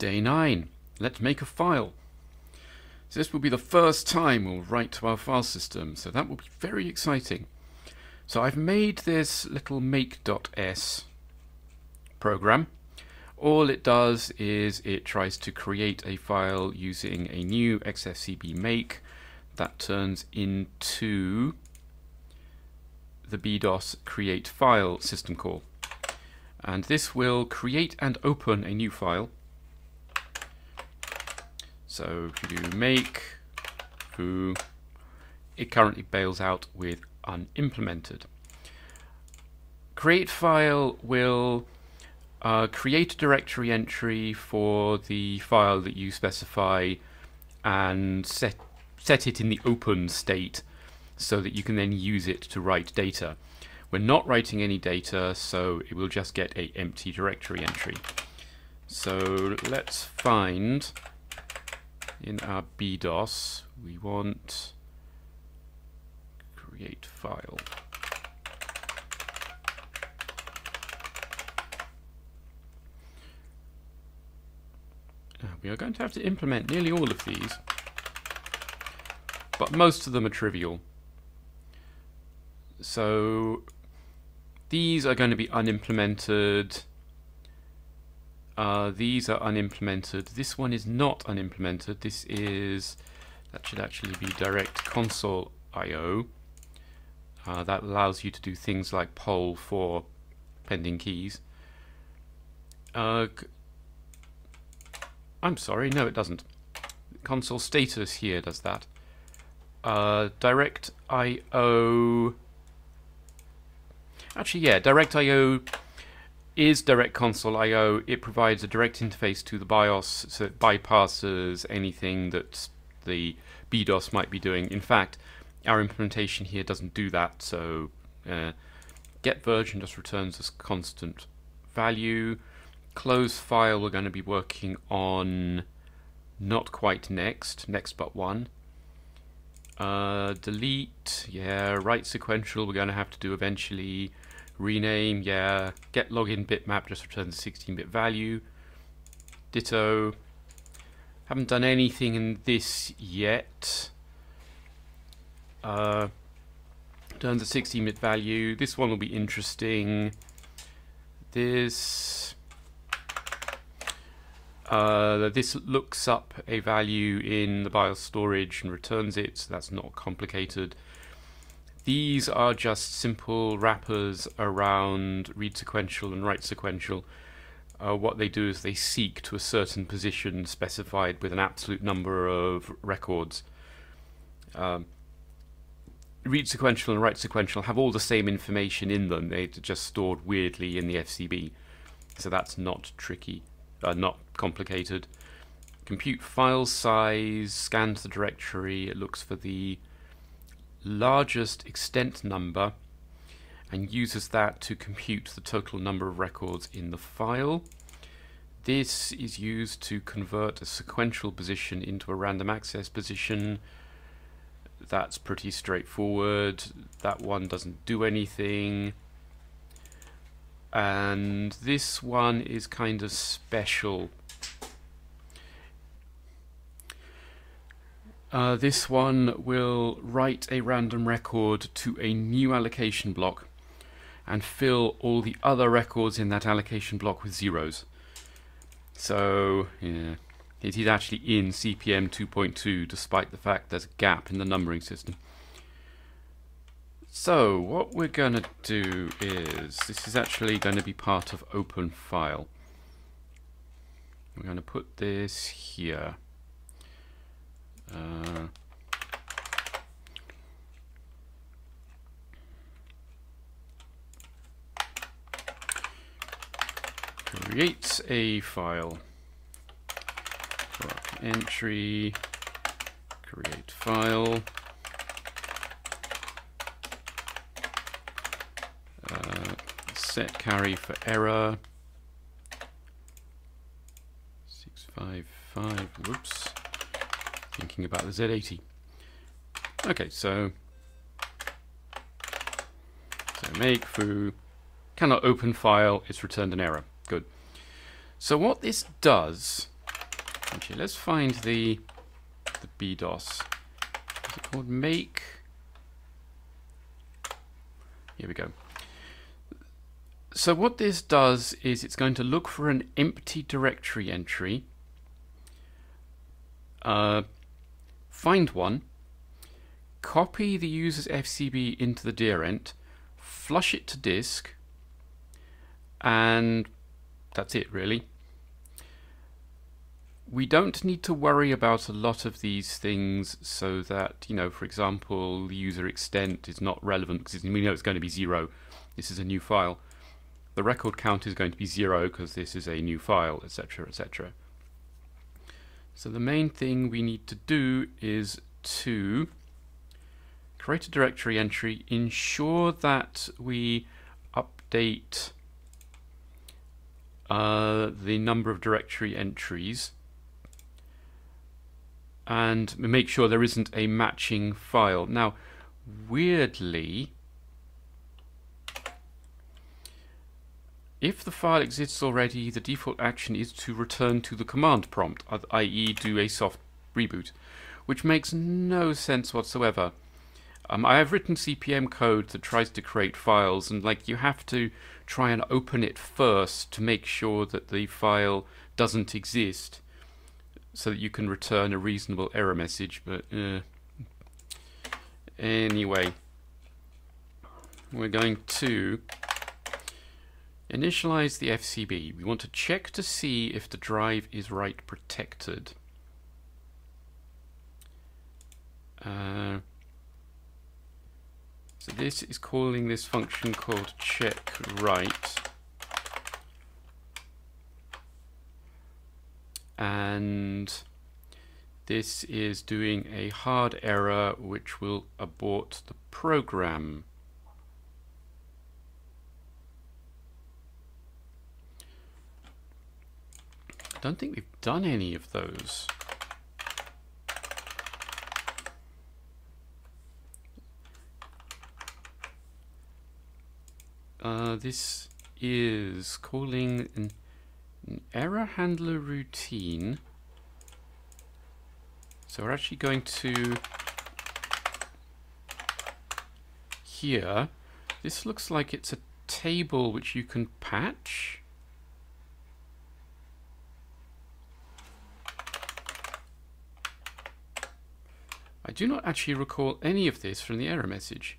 Day 9. Let's make a file. So this will be the first time we'll write to our file system, so that will be very exciting. So I've made this little make.s program. All it does is it tries to create a file using a new XFCB make that turns into the BDOS create file system call. And this will create and open a new file. So if you do make foo, it currently bails out with unimplemented. Create file will uh, create a directory entry for the file that you specify and set set it in the open state so that you can then use it to write data. We're not writing any data, so it will just get a empty directory entry. So let's find in our BDOS, we want create file. we are going to have to implement nearly all of these, but most of them are trivial. So these are going to be unimplemented. Uh, these are unimplemented. This one is not unimplemented. This is, that should actually be direct console IO. Uh, that allows you to do things like poll for pending keys. Uh, I'm sorry, no it doesn't. Console status here does that. Uh, direct IO Actually, yeah, Direct I/O is Direct Console I/O. It provides a direct interface to the BIOS, so it bypasses anything that the BDOS might be doing. In fact, our implementation here doesn't do that, so uh, get version just returns as constant value. Close file we're going to be working on not quite next, next but one. Uh, delete, yeah, write sequential we're going to have to do eventually. Rename, yeah. Get login bitmap just returns a 16-bit value. Ditto. Haven't done anything in this yet. Uh, turns a 16-bit value. This one will be interesting. This uh, this looks up a value in the BIOS storage and returns it, so that's not complicated. These are just simple wrappers around read sequential and write sequential. Uh, what they do is they seek to a certain position specified with an absolute number of records. Um, read sequential and write sequential have all the same information in them, they're just stored weirdly in the FCB. So that's not tricky uh, not complicated. Compute file size, scans the directory, it looks for the largest extent number and uses that to compute the total number of records in the file. This is used to convert a sequential position into a random access position. That's pretty straightforward. That one doesn't do anything and this one is kind of special. Uh, this one will write a random record to a new allocation block and fill all the other records in that allocation block with zeros. So, yeah, it is actually in CP/M 2.2 despite the fact there's a gap in the numbering system. So what we're going to do is, this is actually going to be part of open file. We're going to put this here. Uh, create a file. Entry, create file. set carry for error. 655, whoops. Thinking about the Z80. Okay, so so make foo cannot open file, it's returned an error. Good. So what this does Actually, let's find the the BDOS. Is it called make? Here we go. So what this does is it's going to look for an empty directory entry, uh, find one, copy the user's FCB into the dirent, flush it to disk, and that's it really. We don't need to worry about a lot of these things so that, you know, for example, the user extent is not relevant because we know it's going to be zero. This is a new file. The record count is going to be zero because this is a new file, etc., etc. So the main thing we need to do is to create a directory entry, ensure that we update uh, the number of directory entries and make sure there isn't a matching file. Now, weirdly, if the file exists already, the default action is to return to the command prompt, i.e. do a soft reboot, which makes no sense whatsoever. Um, I have written CPM code that tries to create files, and like you have to try and open it first to make sure that the file doesn't exist, so that you can return a reasonable error message. But uh, anyway, we're going to initialize the FCB. We want to check to see if the drive is write protected. Uh, so this is calling this function called check write. And this is doing a hard error which will abort the program. Don't think we've done any of those. Uh, this is calling an, an, error handler routine. So we're actually going to here. This looks like it's a table which you can patch. I do not actually recall any of this from the error message.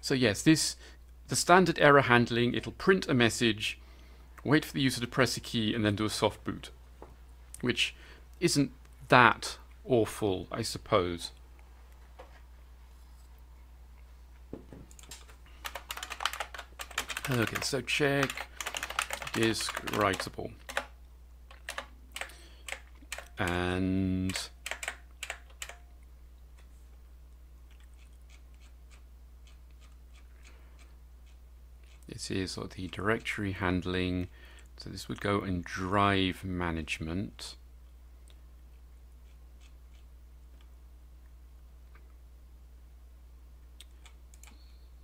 So yes, this the standard error handling, it'll print a message, wait for the user to press a key and then do a soft boot, which isn't that awful, I suppose. Okay, so check disk writable. And This is sort of the directory handling. So this would go in drive management.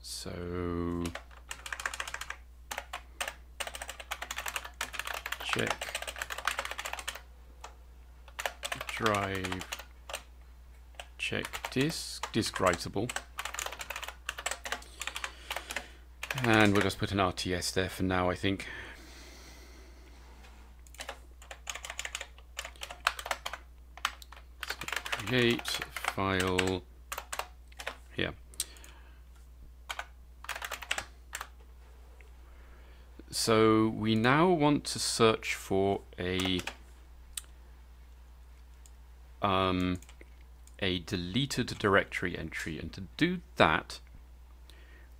So check drive check disk disk writable And we'll just put an RTS there for now, I think. So create file here. So we now want to search for a um, a deleted directory entry, and to do that,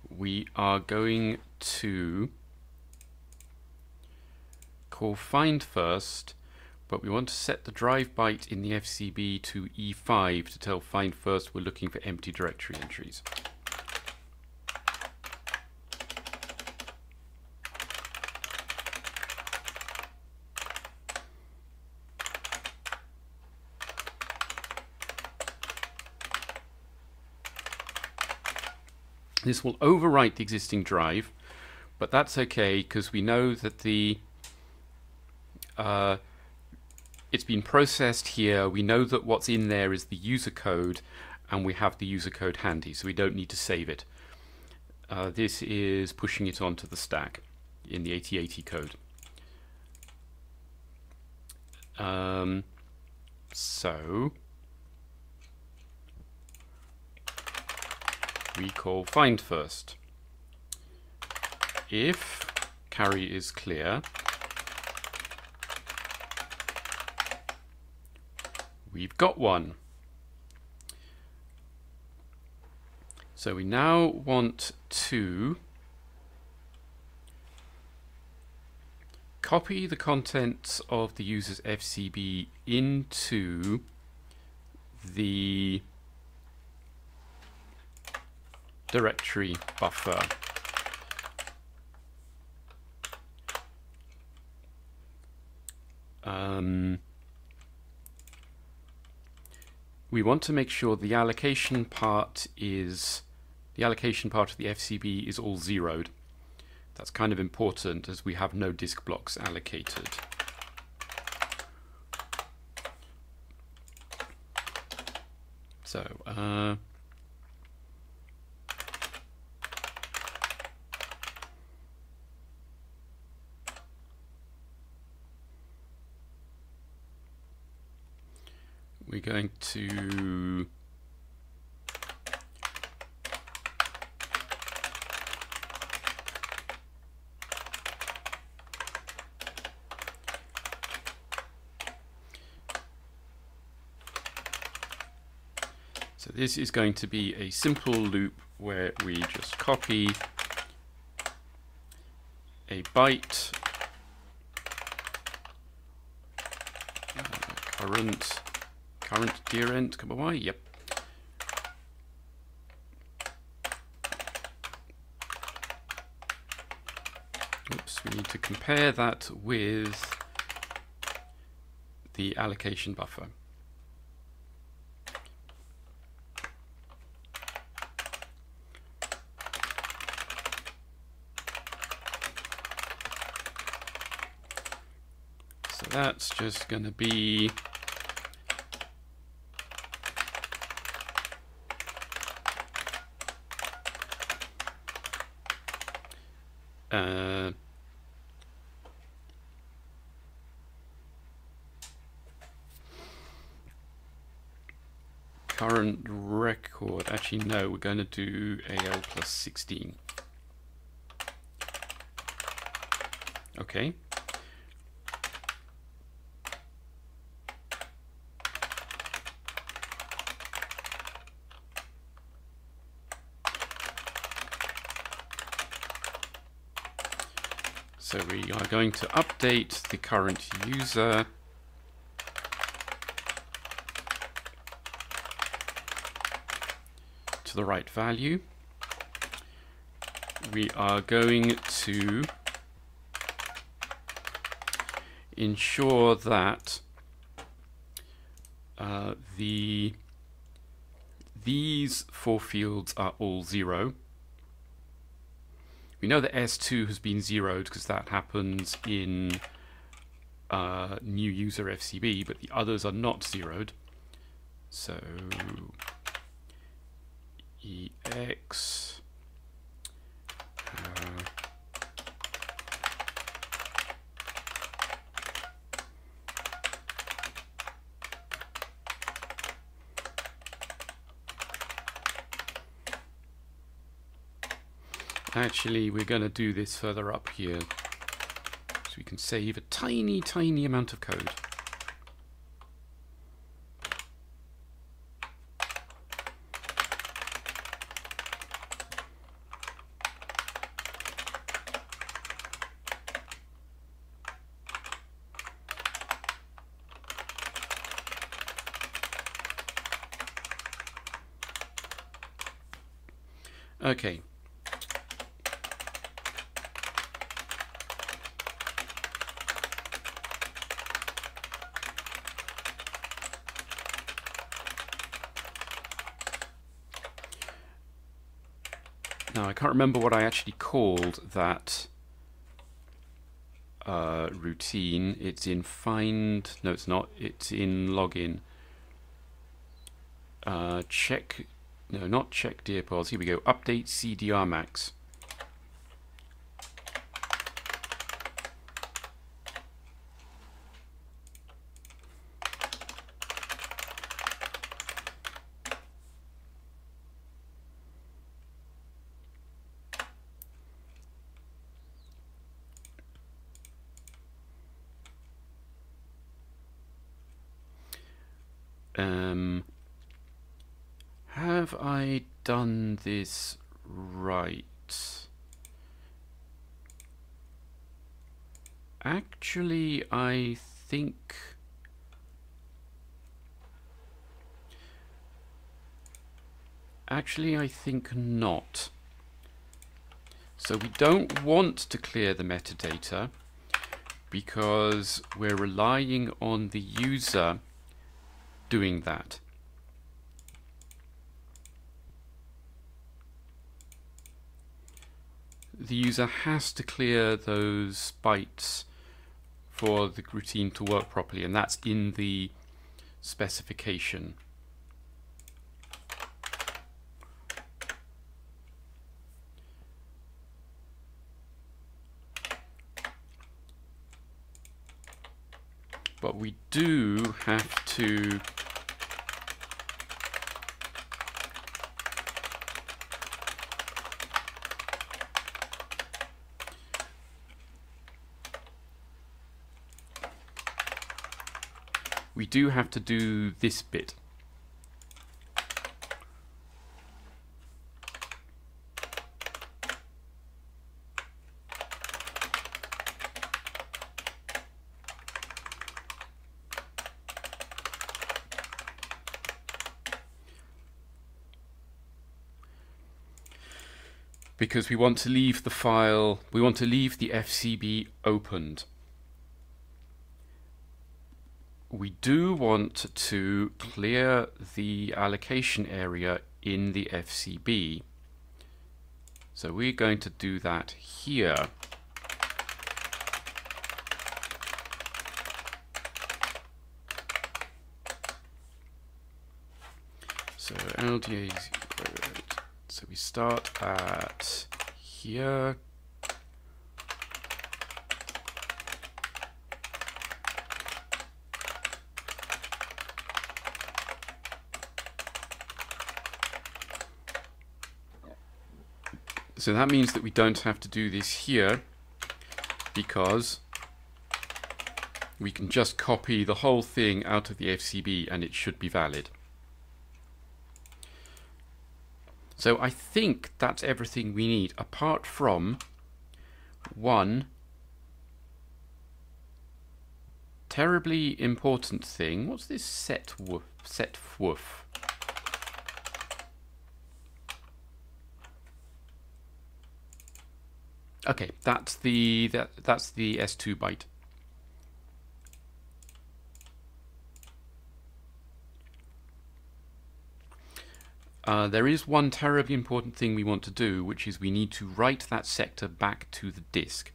we are going to call find first, but we want to set the drive byte in the FCB to E5 to tell find first we're looking for empty directory entries. This will overwrite the existing drive, but that's okay because we know that the uh, it's been processed here. We know that what's in there is the user code and we have the user code handy, so we don't need to save it. Uh, this is pushing it onto the stack in the 8080 code. Um, so we call find first. If carry is clear, we've got one. So we now want to copy the contents of the user's FCB into the directory buffer. Um, we want to make sure the allocation part is the allocation part of the FCB is all zeroed. That's kind of important as we have no disk blocks allocated. So, uh, we're going to So this is going to be a simple loop where we just copy a byte uh, current current dirent come away yep. Oops we need to compare that with the allocation buffer. So that's just going to be uh, current record. Actually, no, we're going to do AL plus 16. Okay. So we are going to update the current user the right value. We are going to ensure that uh, the these four fields are all zero. We know that S2 has been zeroed because that happens in uh, new user FCB, but the others are not zeroed. So EX uh, Actually, we're going to do this further up here so we can save a tiny, tiny amount of code. Okay, Now I can't remember what I actually called that uh, routine. It's in find, no it's not, it's in login. Uh, check, no not check dirpos, here we go, update CDR max. Um, have I done this right? Actually, I think... Actually, I think not. So we don't want to clear the metadata because we're relying on the user doing that. The user has to clear those bytes for the routine to work properly and that's in the specification. But we do have to we do have to do this bit. because we want to leave the file, we want to leave the FCB opened. We do want to clear the allocation area in the FCB. So we're going to do that here. So LDA so we start at here. So that means that we don't have to do this here because we can just copy the whole thing out of the FCB and it should be valid. So I think that's everything we need, apart from one terribly important thing. What's this set woof? Set woof. Okay, that's the that that's the S2 byte. Uh, there is one terribly important thing we want to do, which is we need to write that sector back to the disk.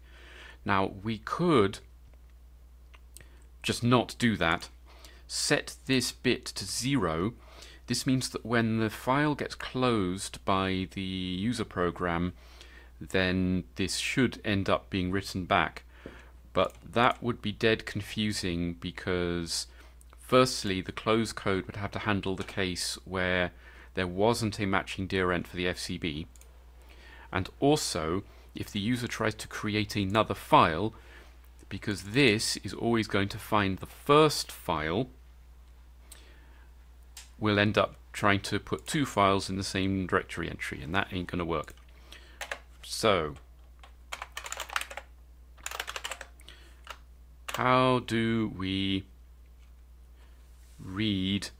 Now, we could just not do that. Set this bit to zero. This means that when the file gets closed by the user program, then this should end up being written back. But that would be dead confusing because firstly, the close code would have to handle the case where there wasn't a matching dirent for the FCB. And also, if the user tries to create another file, because this is always going to find the first file, we'll end up trying to put two files in the same directory entry, and that ain't going to work. So, how do we read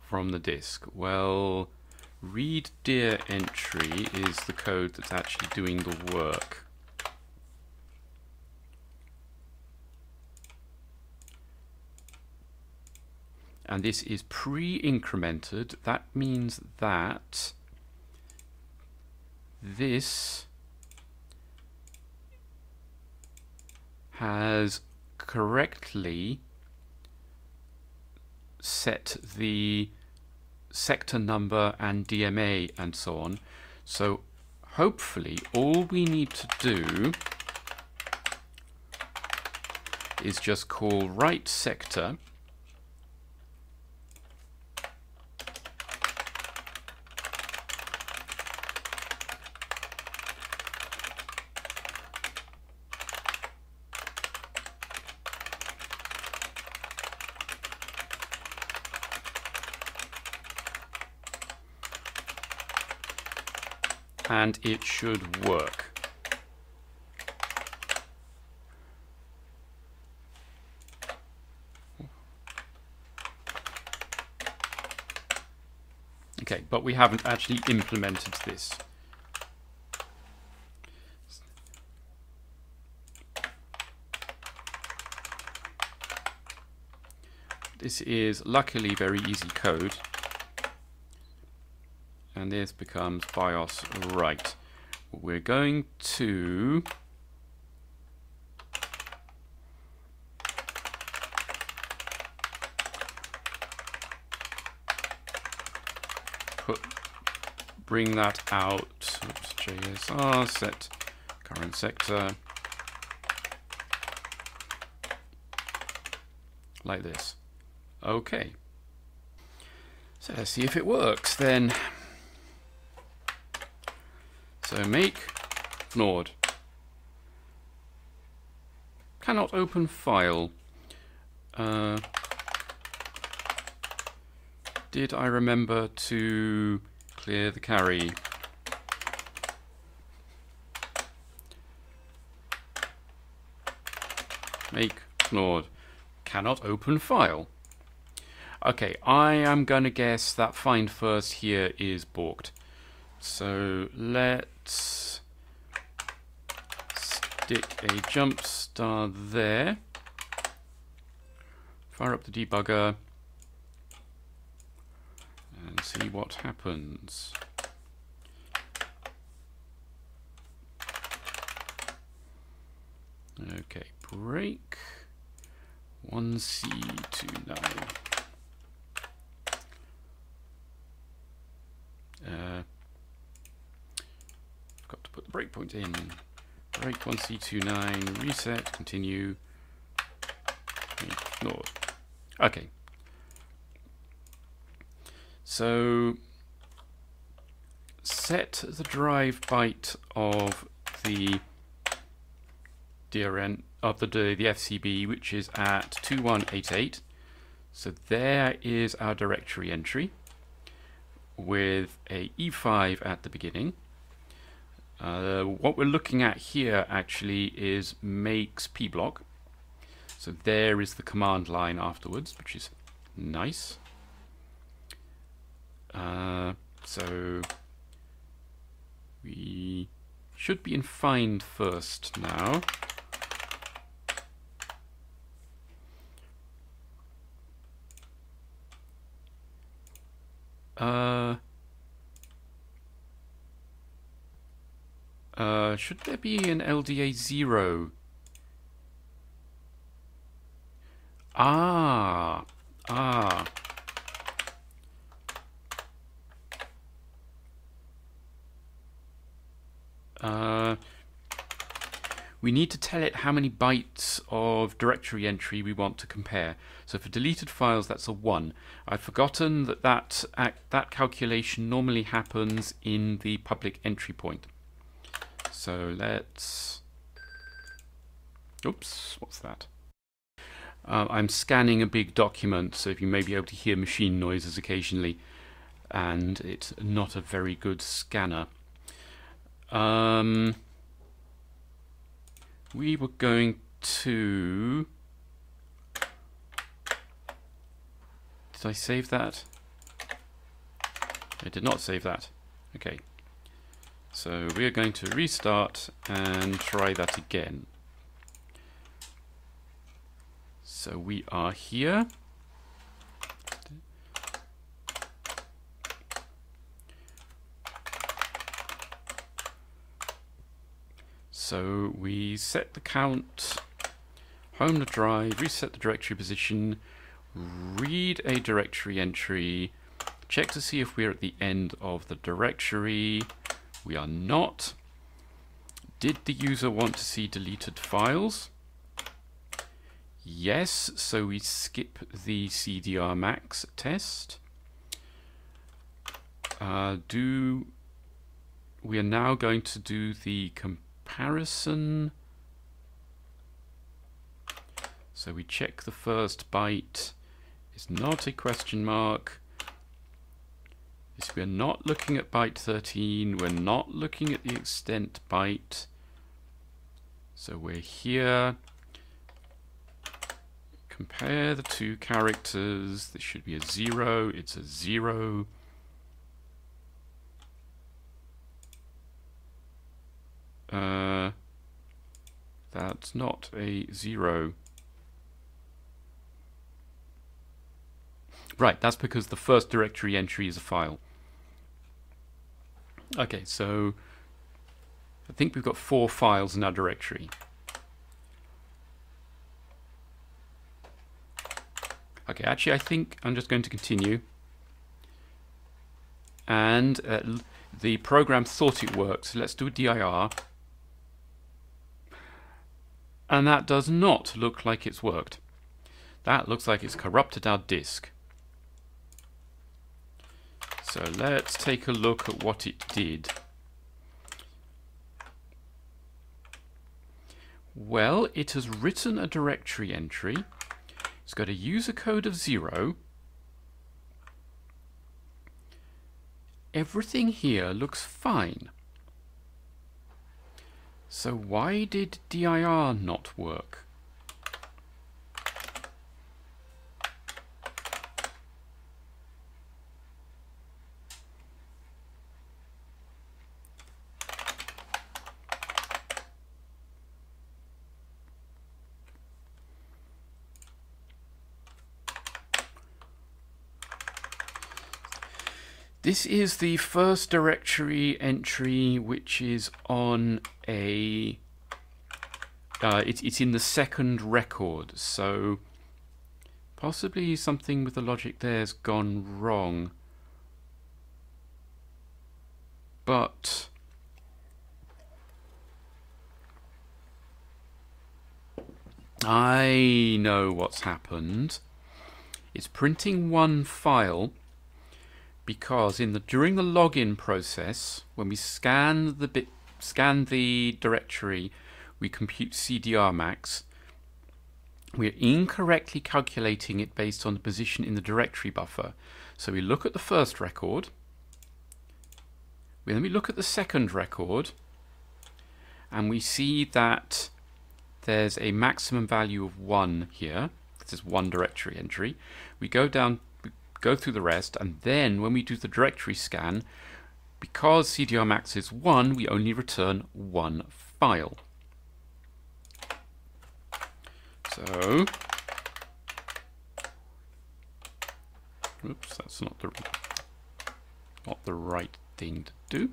from the disk? Well, read dir entry is the code that's actually doing the work. And this is pre-incremented. That means that this has correctly set the sector number and DMA and so on. So hopefully all we need to do is just call write sector and it should work. Okay, but we haven't actually implemented this. This is luckily very easy code this becomes BIOS write. We're going to put bring that out. Oops, JSR set current sector like this. Okay. So let's see if it works then. So make Nord. Cannot open file. Uh, did I remember to clear the carry? Make Nord. Cannot open file. Okay, I am going to guess that find first here is balked. So let's stick a jump star there. Fire up the debugger and see what happens. Okay, break 1C29. Uh, put the breakpoint in. Break 1C29, reset, continue, ignored. Okay. So set the drive byte of the DRN of the the FCB, which is at 2188. So there is our directory entry with a E5 at the beginning. Uh, what we're looking at here actually is makes pblock. So there is the command line afterwards, which is nice. Uh, so we should be in find first now. Uh, Uh, should there be an LDA 0? Ah, ah. Uh, we need to tell it how many bytes of directory entry we want to compare. So for deleted files, that's a 1. I've forgotten that that, that calculation normally happens in the public entry point. So let's... Oops, what's that? Uh, I'm scanning a big document, so if you may be able to hear machine noises occasionally, and it's not a very good scanner. Um, we were going to... Did I save that? I did not save that. Okay. So we are going to restart and try that again. So we are here. So we set the count, home the drive, reset the directory position, read a directory entry, check to see if we're at the end of the directory. We are not. Did the user want to see deleted files? Yes, so we skip the CDR max test. Uh, do we are now going to do the comparison. So we check the first byte is not a question mark. Yes, we're not looking at byte 13. We're not looking at the extent byte. So we're here. Compare the two characters. This should be a zero. It's a zero. Uh, that's not a zero. Right, that's because the first directory entry is a file. Okay, so I think we've got four files in our directory. Okay, actually I think I'm just going to continue. And uh, the program thought it worked, so let's do a dir. And that does not look like it's worked. That looks like it's corrupted our disk. So let's take a look at what it did. Well, it has written a directory entry. It's got a user code of zero. Everything here looks fine. So why did dir not work? This is the first directory entry which is on a... Uh, it, it's in the second record, so possibly something with the logic there's gone wrong. But... I know what's happened. It's printing one file because in the during the login process, when we scan the bit scan the directory, we compute CDR max. We're incorrectly calculating it based on the position in the directory buffer. So we look at the first record, then we look at the second record, and we see that there's a maximum value of 1 here. This is one directory entry. We go down go through the rest, and then when we do the directory scan, because CDR max is 1, we only return one file. So, oops, that's not the not the right thing to do.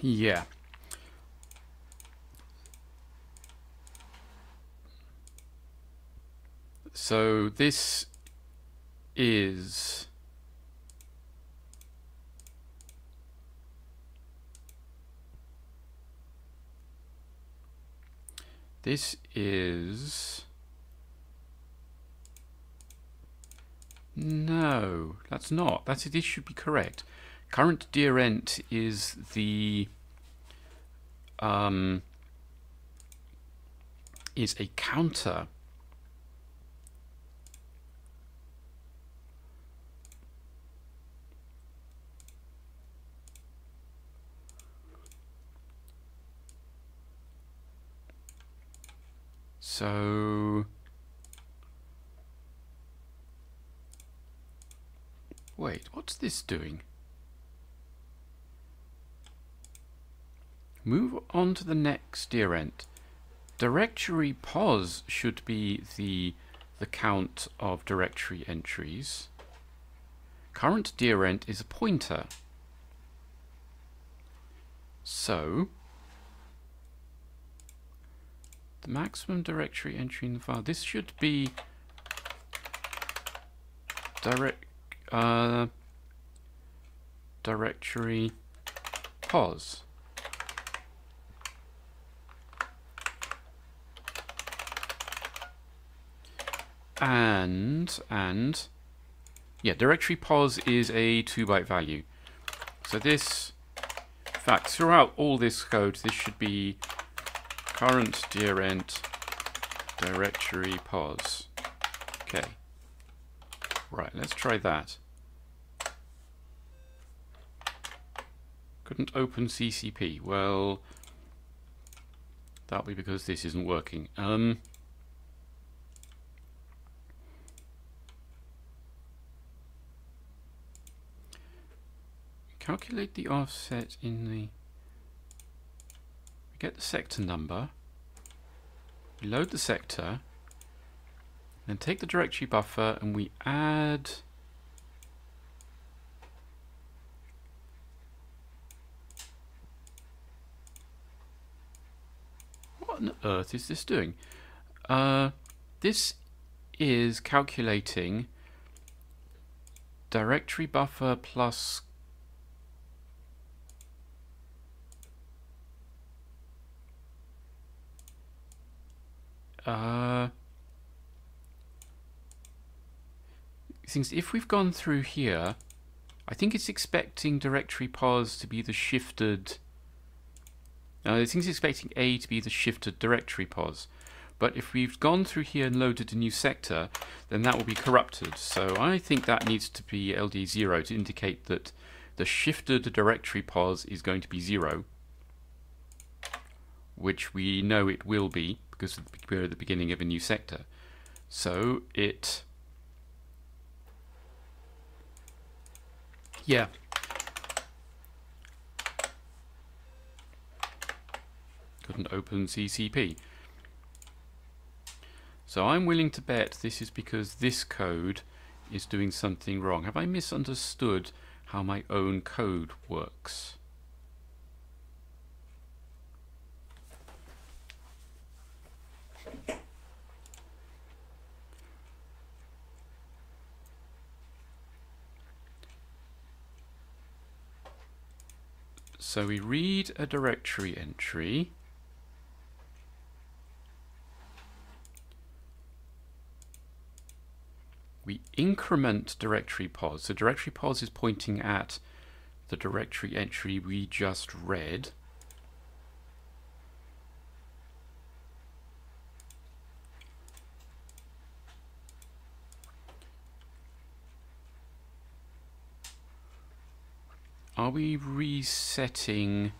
Yeah. So this is this is no that's not. That's this should be correct. Current dirent is the um, is a counter So... Wait, what's this doing? Move on to the next dirent. Directory pos should be the the count of directory entries. current dirent is a pointer. So, the maximum directory entry in the file, this should be direct uh, directory pos. And, and, yeah, directory pos is a 2 byte value. So this, in fact, throughout all this code, this should be current dirent directory pos. Okay. Right, let's try that. Couldn't open CCP. Well, that'll be because this isn't working. Um, calculate the offset in the... Get the sector number. Load the sector. Then take the directory buffer and we add... What on earth is this doing? Uh, this is calculating directory buffer plus uh, things if we've gone through here I think it's expecting directory pos to be the shifted uh, I think it's expecting A to be the shifted directory pos but if we've gone through here and loaded a new sector then that will be corrupted. So I think that needs to be LD0 to indicate that the shifted directory pos is going to be 0 which we know it will be because we're at the beginning of a new sector. So it... Yeah. Couldn't open CCP. So I'm willing to bet this is because this code is doing something wrong. Have I misunderstood how my own code works? So we read a directory entry. We increment directory pos. So directory pos is pointing at the directory entry we just read. Are we resetting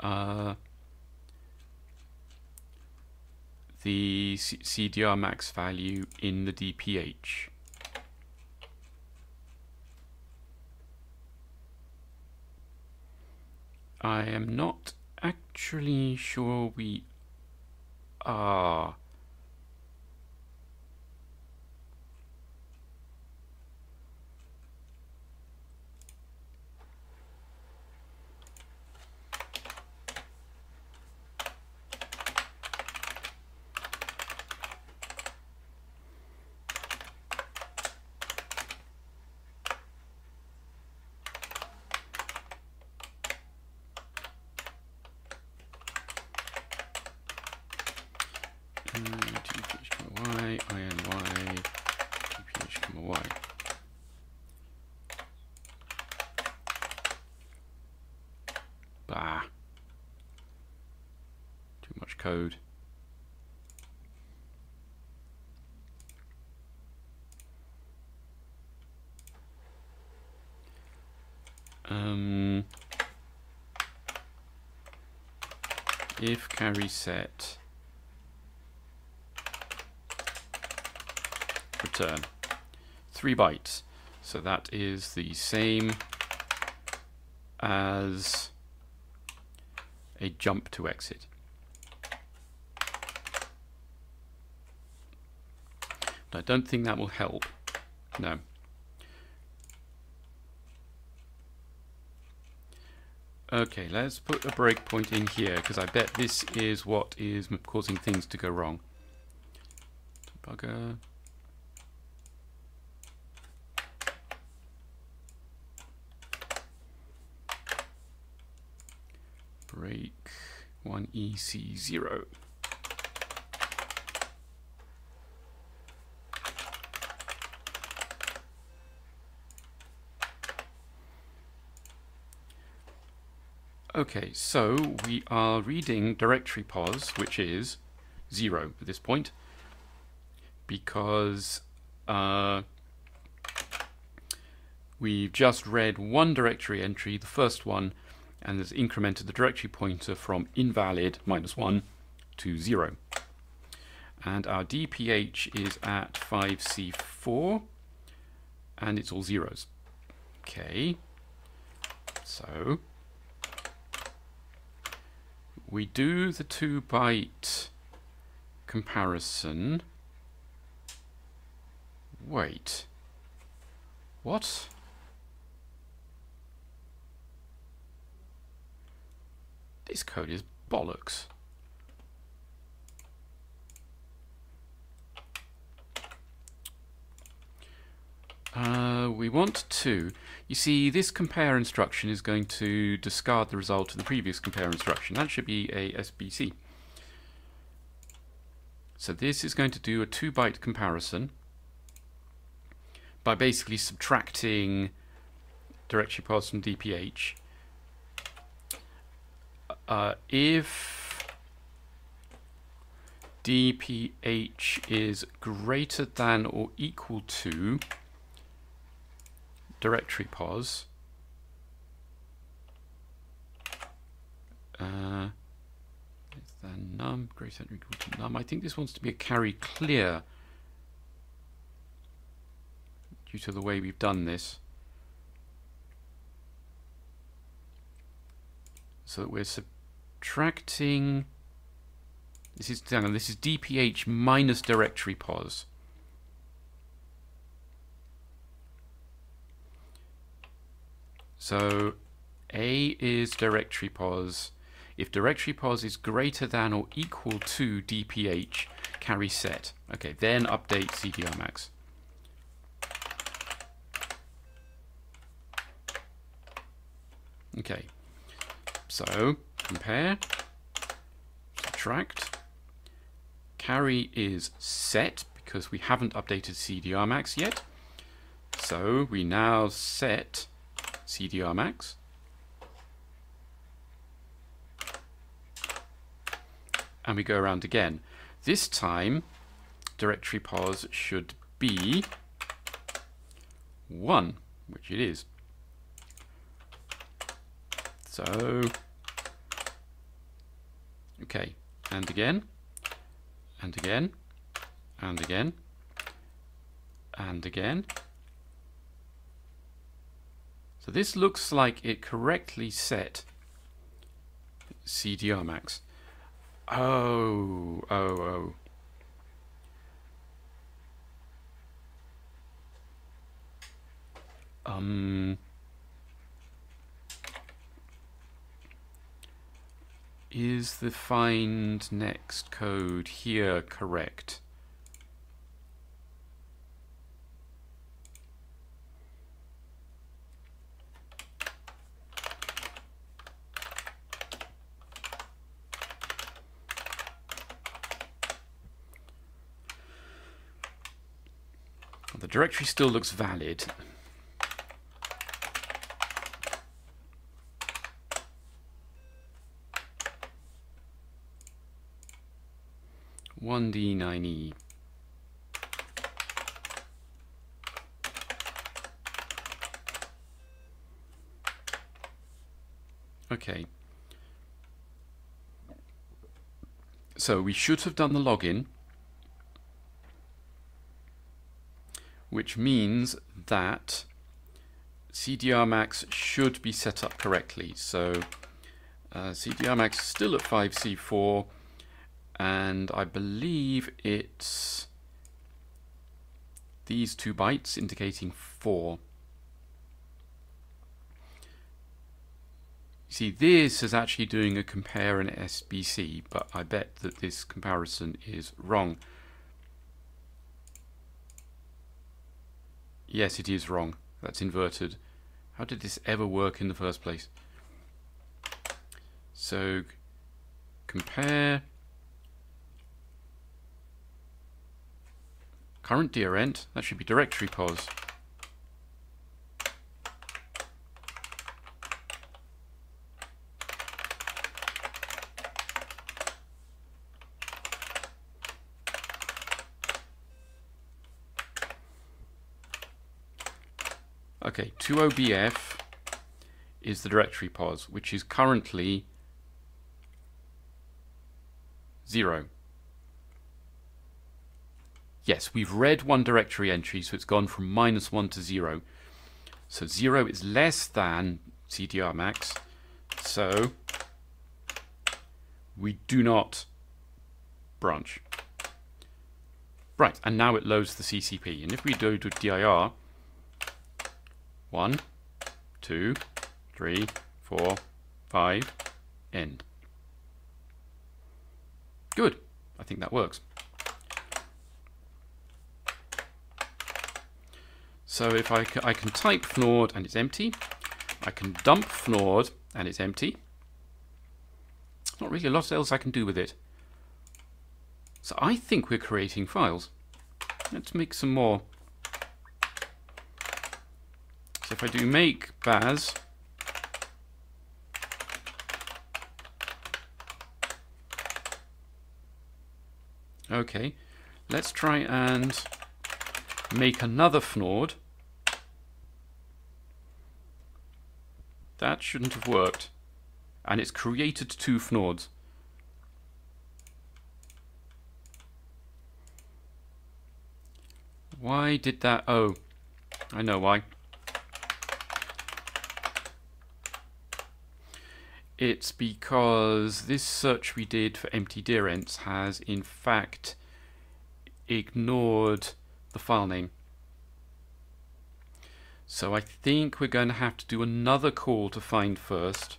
uh, the C CDR max value in the DPH? I am not actually sure we are. code. Um, if carry set return three bytes so that is the same as a jump to exit But I don't think that will help. No. Okay, let's put a breakpoint in here because I bet this is what is causing things to go wrong. Bugger. Break 1EC0. Okay, so we are reading directory pos, which is zero at this point, because uh, we've just read one directory entry, the first one, and has incremented the directory pointer from invalid minus one to zero. And our DPH is at 5C4, and it's all zeros. Okay, so we do the two byte comparison. Wait. What? This code is bollocks. Uh, we want to. You see, this compare instruction is going to discard the result of the previous compare instruction. That should be a SBC. So this is going to do a 2-byte comparison by basically subtracting directory pos from DPH. Uh, if DPH is greater than or equal to directory pos. Uh, that num greater than equal to num? I think this wants to be a carry clear due to the way we've done this. So that we're subtracting. This is this is DPH minus directory pos. So A is directory pos. If directory pos is greater than or equal to dph, carry set. Okay, then update cdr max. Okay, so compare, subtract. Carry is set because we haven't updated CDR max yet. So we now set CDR max. And we go around again. This time, directory pos should be 1, which it is. So, okay, and again, and again, and again, and again. So this looks like it correctly set CDR max. Oh, oh, oh. Um, is the find next code here correct? Directory still looks valid. One D nine E. Okay. So we should have done the login. Which means that CDR max should be set up correctly. So uh, CDR max is still at 5C4 and I believe it's these two bytes indicating 4. see, this is actually doing a compare and SBC, but I bet that this comparison is wrong. Yes, it is wrong. That's inverted. How did this ever work in the first place? So, compare current dirent, that should be directory pos. Okay, 2OBF is the directory pos, which is currently 0. Yes, we've read one directory entry, so it's gone from minus 1 to 0. So 0 is less than CDR max, so we do not branch. Right, and now it loads the CCP. And if we do, do dir, one, two, three, four, five, end. Good. I think that works. So if I, I can type fnord and it's empty, I can dump fnord and it's empty. Not really a lot else I can do with it. So I think we're creating files. Let's make some more if I do make baz, okay, let's try and make another fnord. That shouldn't have worked. And it's created two fnords. Why did that? Oh, I know why. It's because this search we did for empty dirents has in fact ignored the file name. So I think we're going to have to do another call to find first.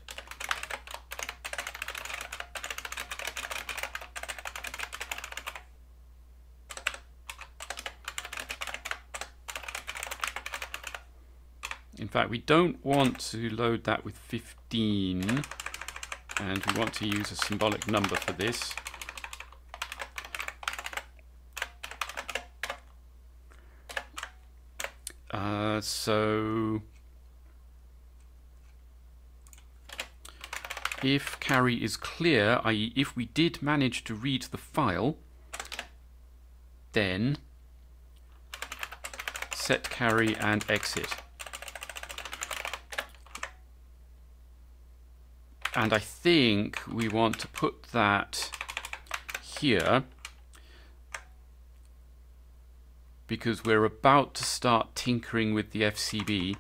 In fact, we don't want to load that with 15 and we want to use a symbolic number for this. Uh, so if carry is clear, i.e. if we did manage to read the file, then set carry and exit. And I think we want to put that here because we're about to start tinkering with the FCB.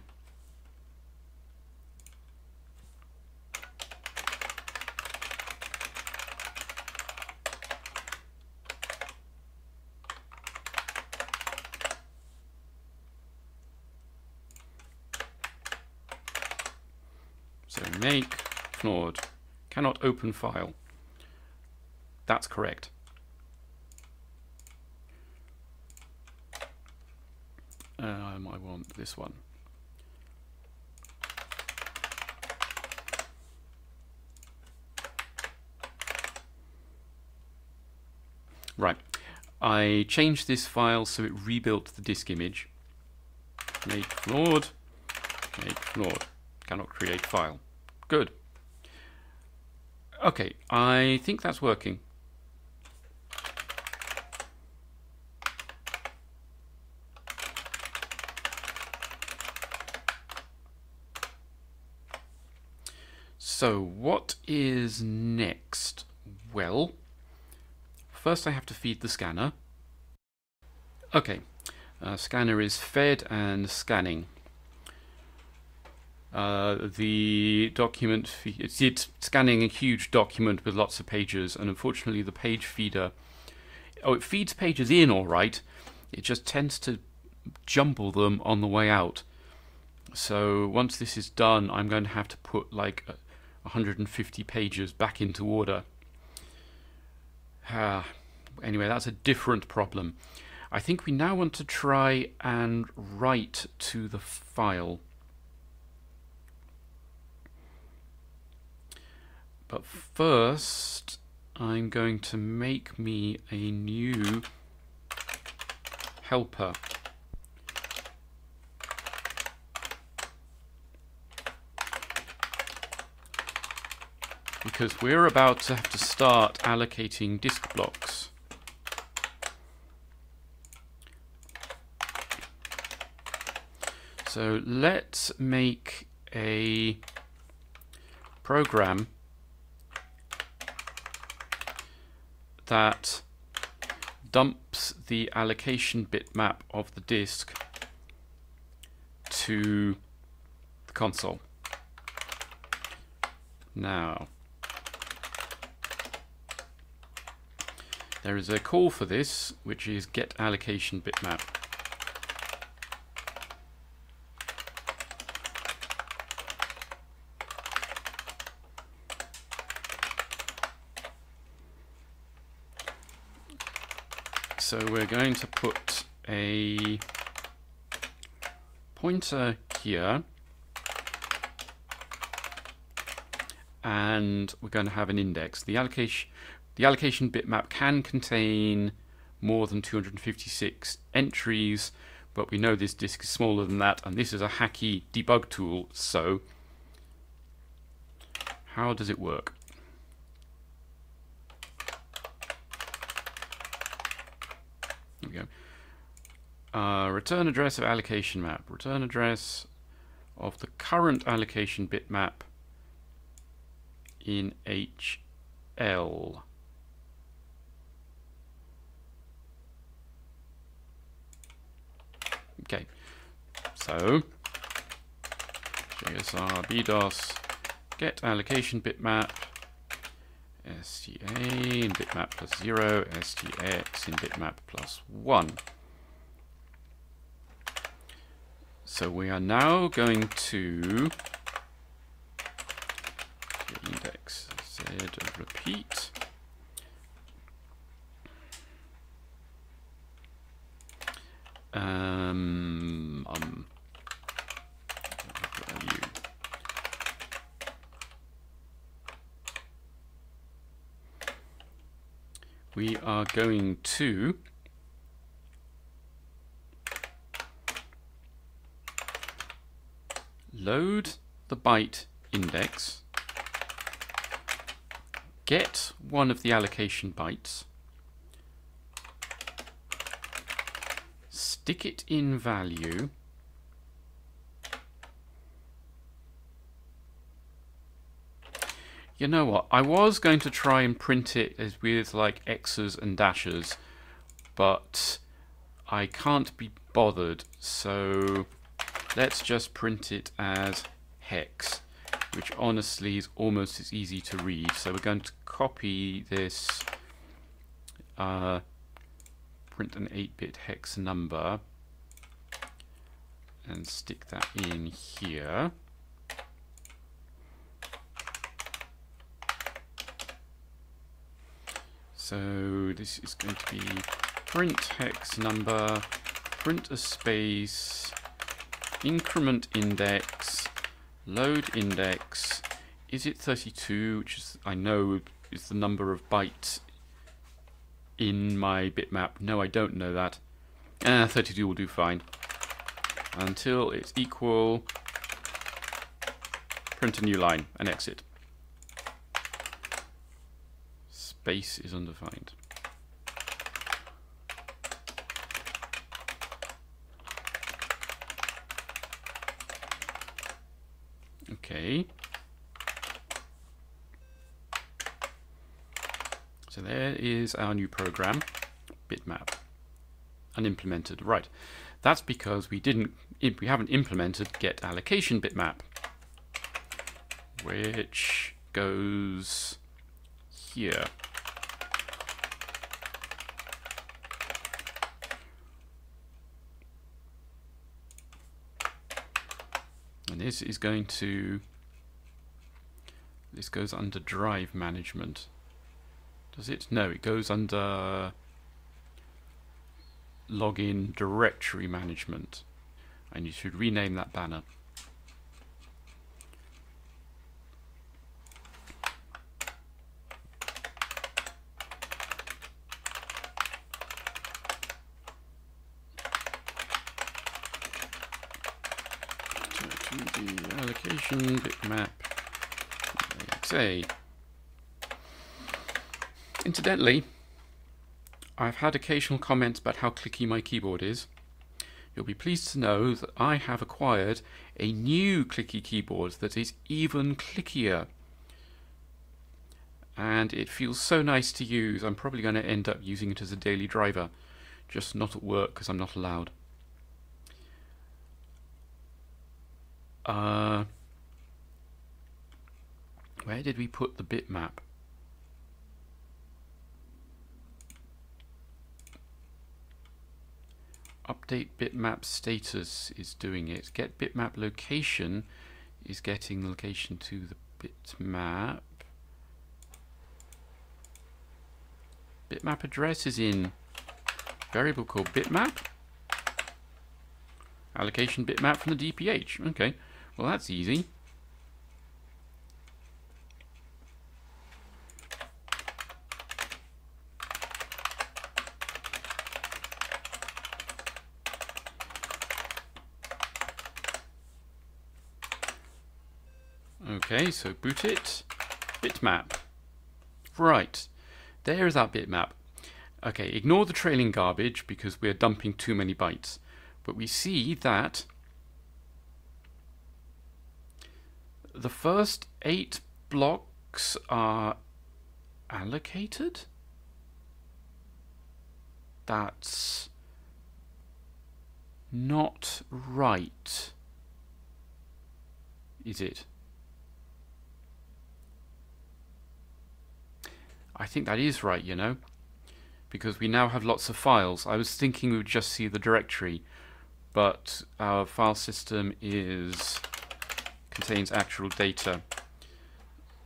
So make Cannot open file. That's correct. Um, I want this one. Right. I changed this file so it rebuilt the disk image. Make fnord. Make fnord. Cannot create file. Good. Okay, I think that's working. So what is next? Well, first I have to feed the scanner. Okay, uh, scanner is fed and scanning. Uh, the document, it's, it's, scanning a huge document with lots of pages, and unfortunately the page feeder, oh, it feeds pages in all right, it just tends to jumble them on the way out. So once this is done, I'm going to have to put like 150 pages back into order. Ah, anyway, that's a different problem. I think we now want to try and write to the file. But first, I'm going to make me a new helper. Because we're about to have to start allocating disk blocks. So let's make a program that dumps the allocation bitmap of the disk to the console. Now, there is a call for this, which is get allocation bitmap. So we're going to put a pointer here and we're going to have an index. The allocation the allocation bitmap can contain more than 256 entries, but we know this disk is smaller than that, and this is a hacky debug tool, so how does it work? We go. Uh, return address of allocation map. Return address of the current allocation bitmap in HL. Okay, so JSR BDOS get allocation bitmap STA in bitmap plus 0, STX in bitmap plus 1. So we are now going to index z repeat um, um we are going to load the byte index, get one of the allocation bytes, stick it in value, You know what? I was going to try and print it as with like X's and dashes, but I can't be bothered, so let's just print it as hex, which honestly is almost as easy to read. So we're going to copy this, uh, print an 8-bit hex number, and stick that in here. So this is going to be print hex number, print a space, increment index, load index. Is it 32, which is I know is the number of bytes in my bitmap? No, I don't know that. Ah, 32 will do fine. Until it's equal, print a new line and exit. Base is undefined. Okay. So there is our new program, bitmap, unimplemented. Right. That's because we didn't we haven't implemented get allocation bitmap, which goes here. And this is going to, this goes under drive management. Does it? No, it goes under login directory management. And you should rename that banner. to the allocation bitmap XA. Incidentally, I've had occasional comments about how clicky my keyboard is. You'll be pleased to know that I have acquired a new clicky keyboard that is even clickier. And it feels so nice to use, I'm probably going to end up using it as a daily driver. Just not at work because I'm not allowed. Uh, where did we put the bitmap? Update bitmap status is doing it. Get bitmap location is getting the location to the bitmap. Bitmap address is in variable called bitmap. Allocation bitmap from the DPH. Okay. Well, that's easy. Okay, so boot it. Bitmap. Right. There's our bitmap. Okay, ignore the trailing garbage because we're dumping too many bytes. But we see that the first eight blocks are allocated. That's not right, is it? I think that is right, you know, because we now have lots of files. I was thinking we would just see the directory, but our file system is contains actual data.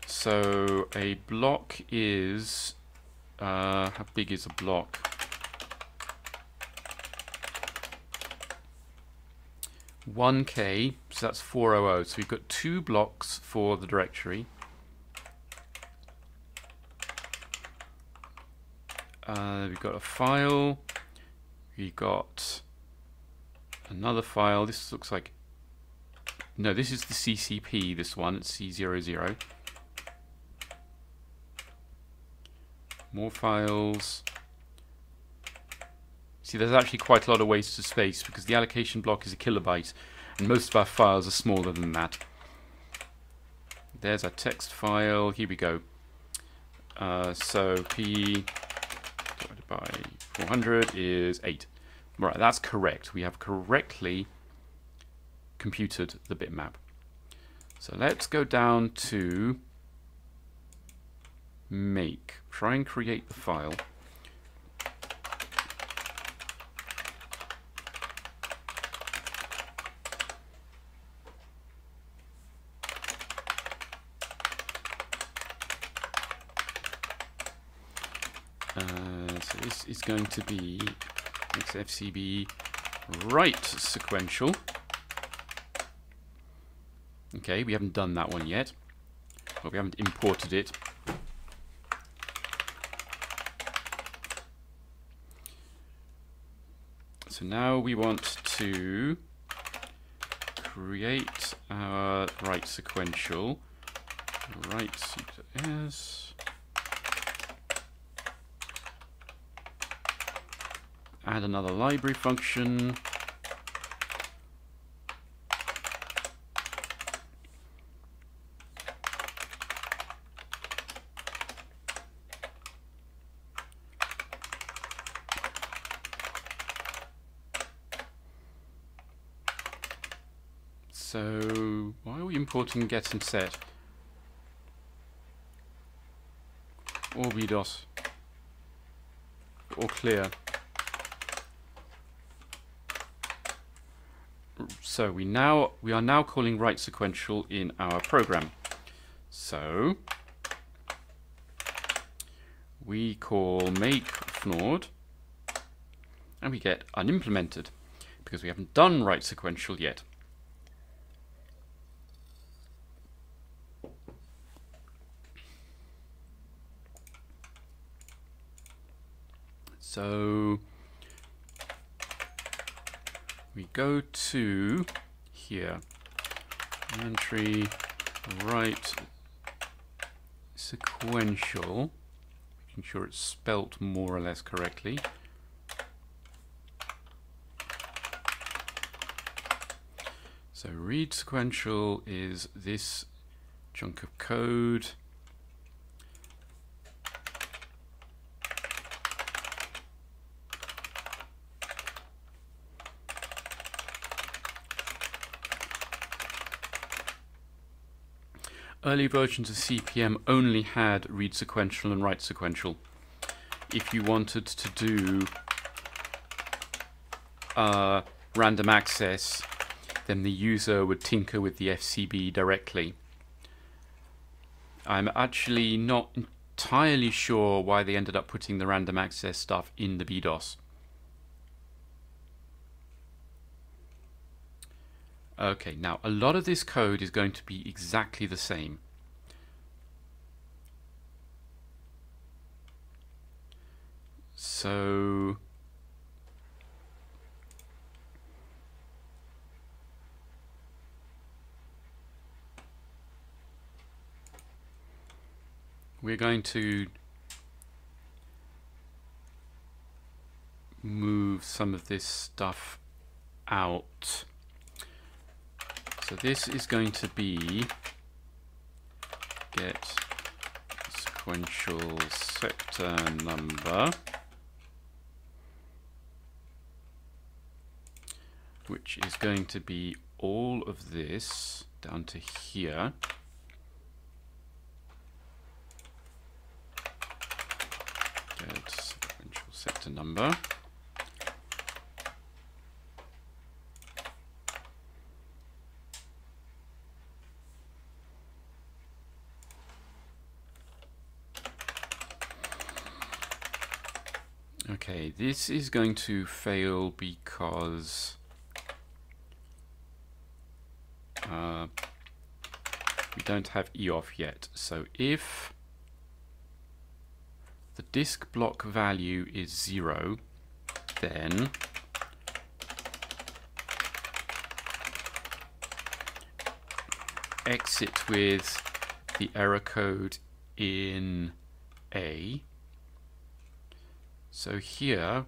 So a block is, uh, how big is a block? One K, so that's 400. So we've got two blocks for the directory. Uh, we've got a file. We've got another file. This looks like no, this is the CCP, this one, it's C00. More files. See, there's actually quite a lot of waste of space because the allocation block is a kilobyte and most of our files are smaller than that. There's our text file. Here we go. Uh, so P by 400 is 8. Right, that's correct. We have correctly computed the bitmap. So let's go down to make. Try and create the file. Uh, so this is going to be XFCB write sequential. Okay, we haven't done that one yet. Well, we haven't imported it. So now we want to create our write sequential. Write s add another library function So why are we importing get and set? Or BDOS. Or clear. So we now we are now calling write sequential in our program. So we call make fnord and we get unimplemented because we haven't done write sequential yet. So we go to here, entry write sequential, making sure it's spelt more or less correctly. So read sequential is this chunk of code. Early versions of CP/M only had read sequential and write sequential. If you wanted to do uh, random access, then the user would tinker with the FCB directly. I'm actually not entirely sure why they ended up putting the random access stuff in the BDOS. Okay, now a lot of this code is going to be exactly the same. So we're going to move some of this stuff out. So this is going to be get sequential sector number which is going to be all of this down to here. Get sequential sector number Okay, this is going to fail because uh, we don't have EOF yet. So if the disk block value is zero, then exit with the error code in A so here,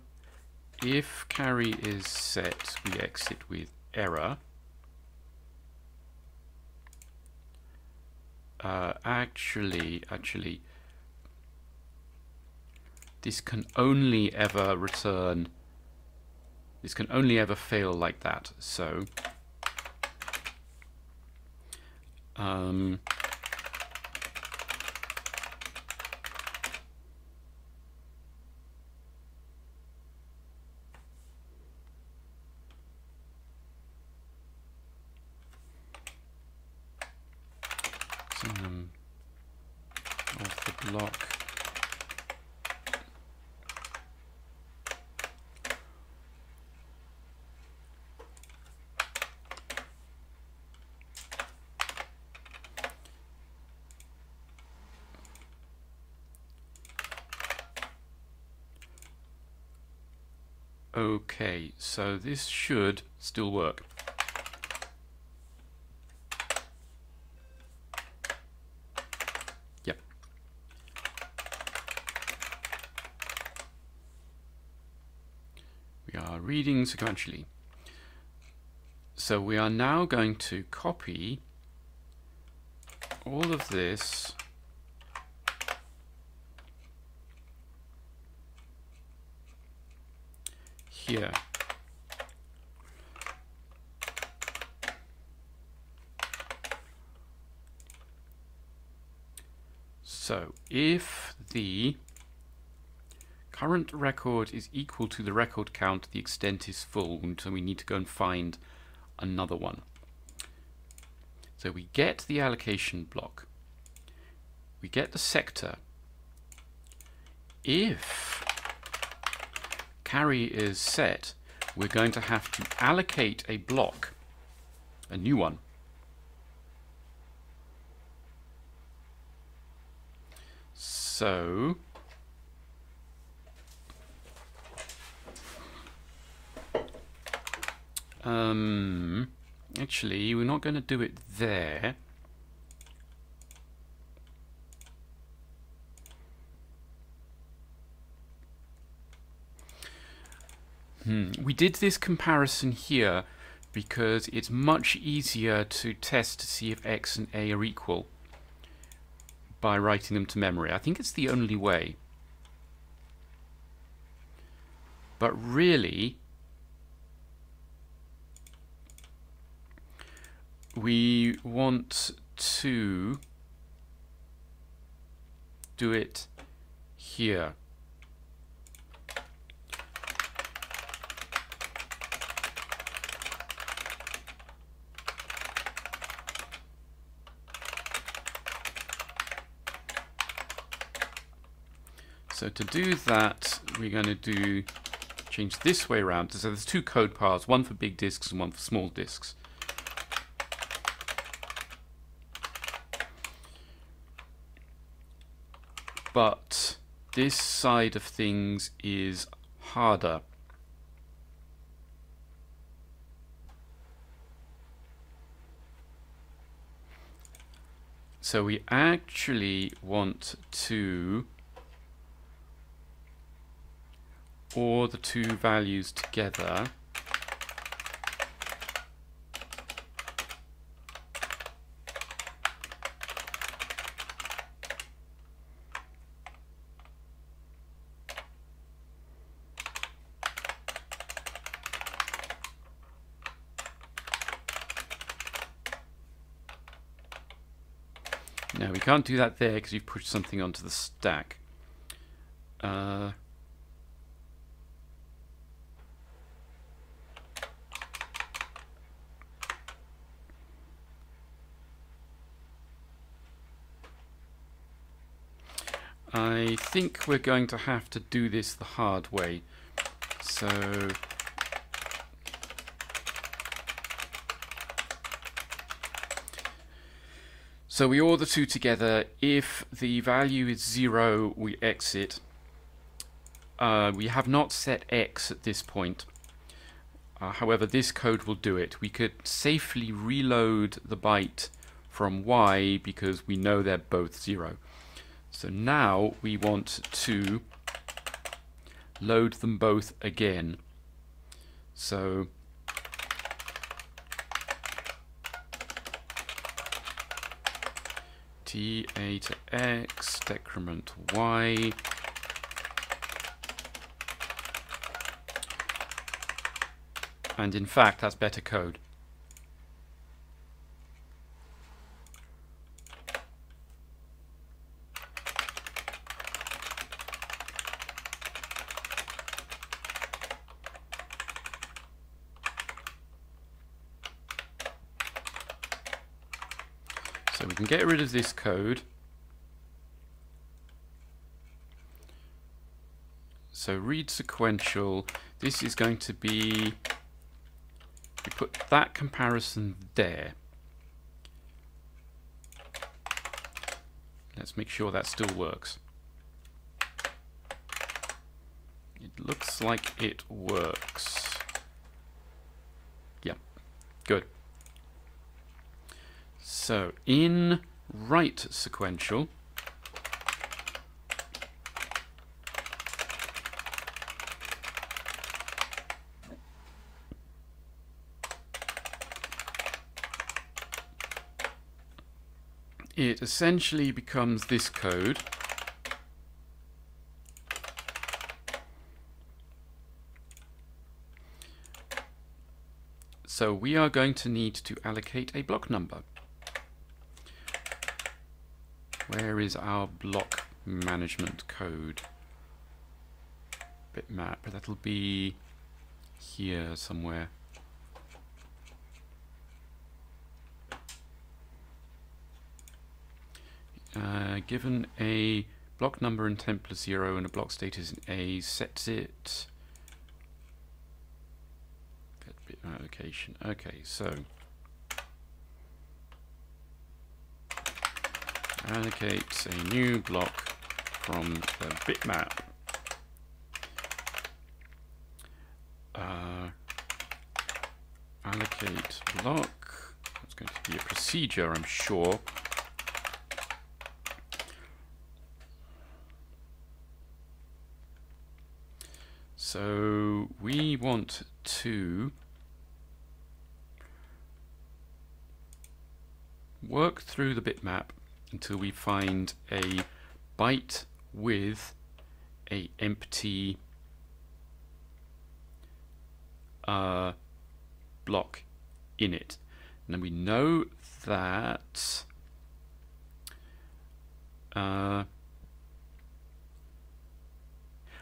if carry is set, we exit with error. Uh, actually, actually, this can only ever return, this can only ever fail like that. So, um, Okay, so this should still work. Yep. We are reading sequentially. So we are now going to copy all of this here. So if the current record is equal to the record count, the extent is full, so we need to go and find another one. So we get the allocation block. we get the sector. If carry is set, we're going to have to allocate a block, a new one. So um, actually, we're not going to do it there. Hmm. We did this comparison here because it's much easier to test to see if x and a are equal by writing them to memory. I think it's the only way. But really, we want to do it here. So to do that, we're going to do change this way around. So there's two code paths, one for big disks and one for small disks. But this side of things is harder. So we actually want to or the two values together No, we can't do that there because you've pushed something onto the stack. Uh, I think we're going to have to do this the hard way. So So we order two together. If the value is zero, we exit. Uh, we have not set x at this point. Uh, however, this code will do it. We could safely reload the byte from y because we know they're both zero. So now we want to load them both again. So ta to x, decrement y. And in fact, that's better code. Can get rid of this code. So read sequential, this is going to be, put that comparison there. Let's make sure that still works. It looks like it works. Yeah, good. So in write sequential, it essentially becomes this code. So we are going to need to allocate a block number. Where is our block management code? Bitmap, that'll be here somewhere. uh, given a block number in temp plus 0 and a block status in A, sets it get bit allocation. Okay, so allocates a new block from the bitmap uh, allocate block. That's going to be a procedure, I'm sure. So we want to work through the bitmap until we find a byte with a empty uh, block in it. And then we know that uh,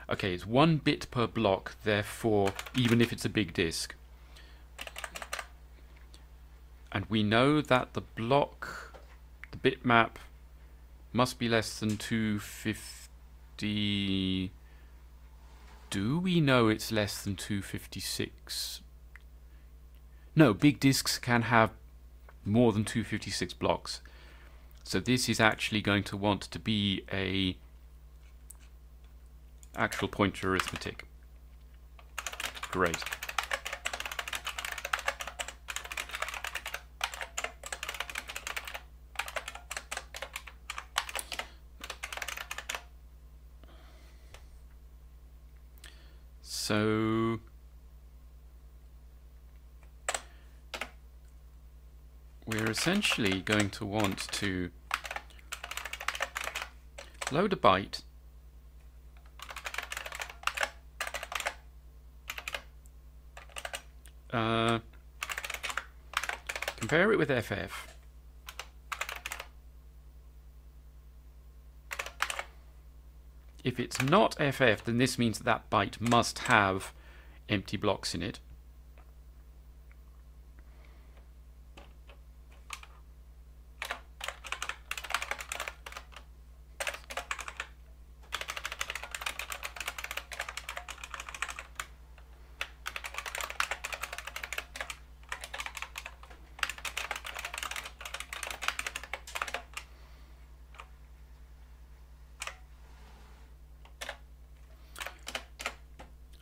okay, it's one bit per block, therefore, even if it's a big disk. And we know that the block, the bitmap, must be less than 250 do we know it's less than 256? No, big disks can have more than 256 blocks. So this is actually going to want to be a actual pointer arithmetic. Great. So we're essentially going to want to load a byte uh, compare it with FF If it's not FF, then this means that, that byte must have empty blocks in it.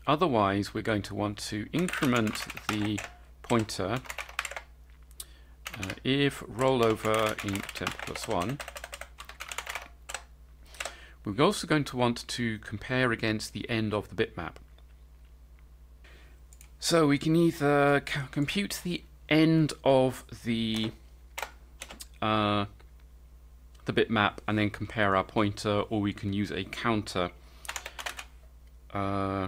Otherwise, we're going to want to increment the pointer uh, if rollover in temp plus 1. We're also going to want to compare against the end of the bitmap. So we can either compute the end of the uh, the bitmap and then compare our pointer, or we can use a counter. Uh,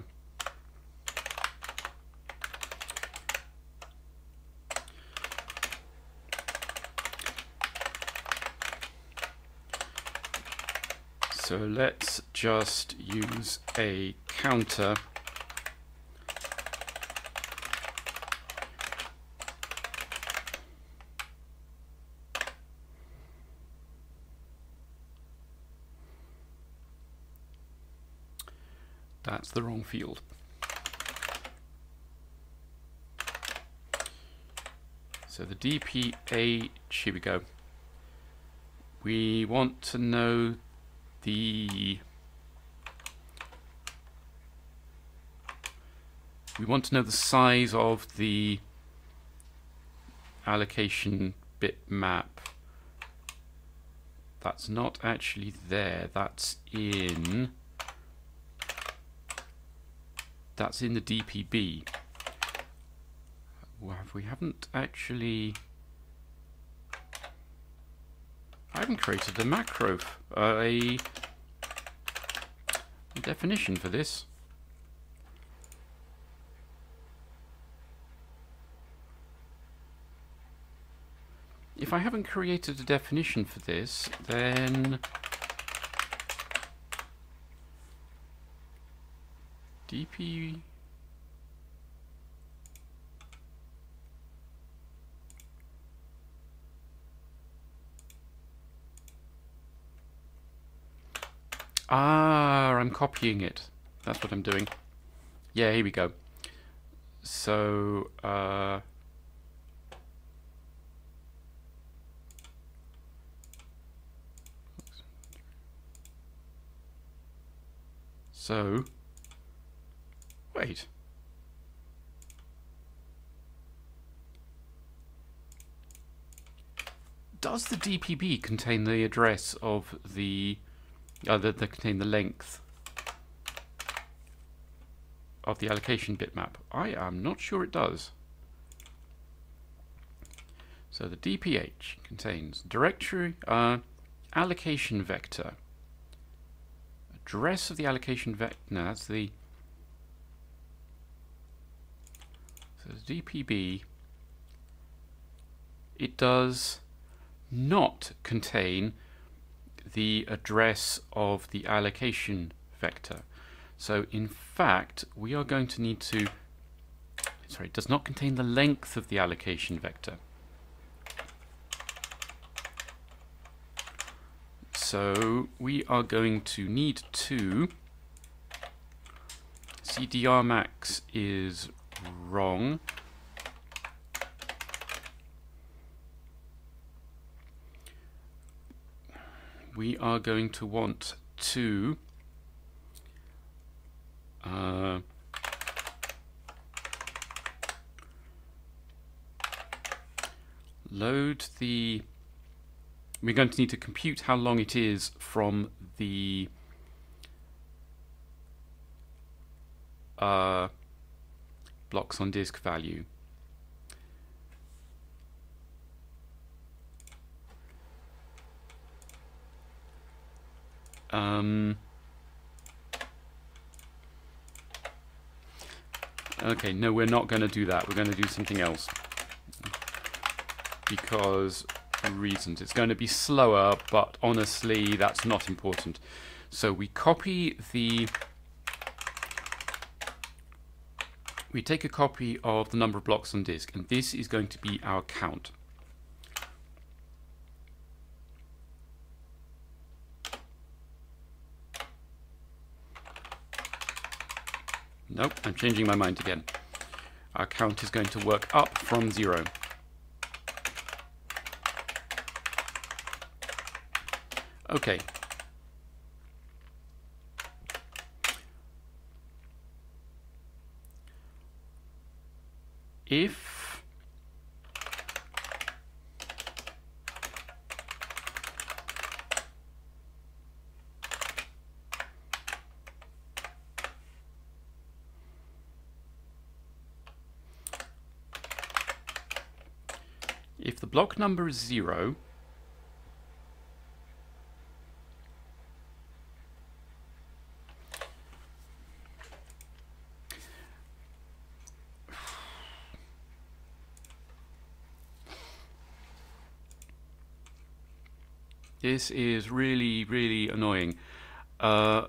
So let's just use a counter That's the wrong field. So the DPH, here we go. We want to know the we want to know the size of the allocation bitmap. That's not actually there. That's in that's in the DPB we haven't actually I haven't created a macro, uh, a, a definition for this. If I haven't created a definition for this, then DP Ah, I'm copying it. That's what I'm doing. Yeah, here we go. So, uh, so, wait. Does the DPB contain the address of the, uh, the, the contain the length of the allocation bitmap? I am not sure it does. So the DPH contains directory uh, allocation vector, address of the allocation vector. No, that's the so the DPB. It does not contain the address of the allocation vector. So in fact, we are going to need to, sorry, it does not contain the length of the allocation vector. So we are going to need to, CDR max is wrong. We are going to want to uh, load the we're going to need to compute how long it is from the uh, blocks on disk value. Um, okay, no, we're not going to do that. We're going to do something else. Because reasons. It's going to be slower, but honestly, that's not important. So we copy the... We take a copy of the number of blocks on disk, and this is going to be our count. Nope, I'm changing my mind again. Our count is going to work up from zero. Okay. If if the block number is zero, This is really, really annoying. Uh,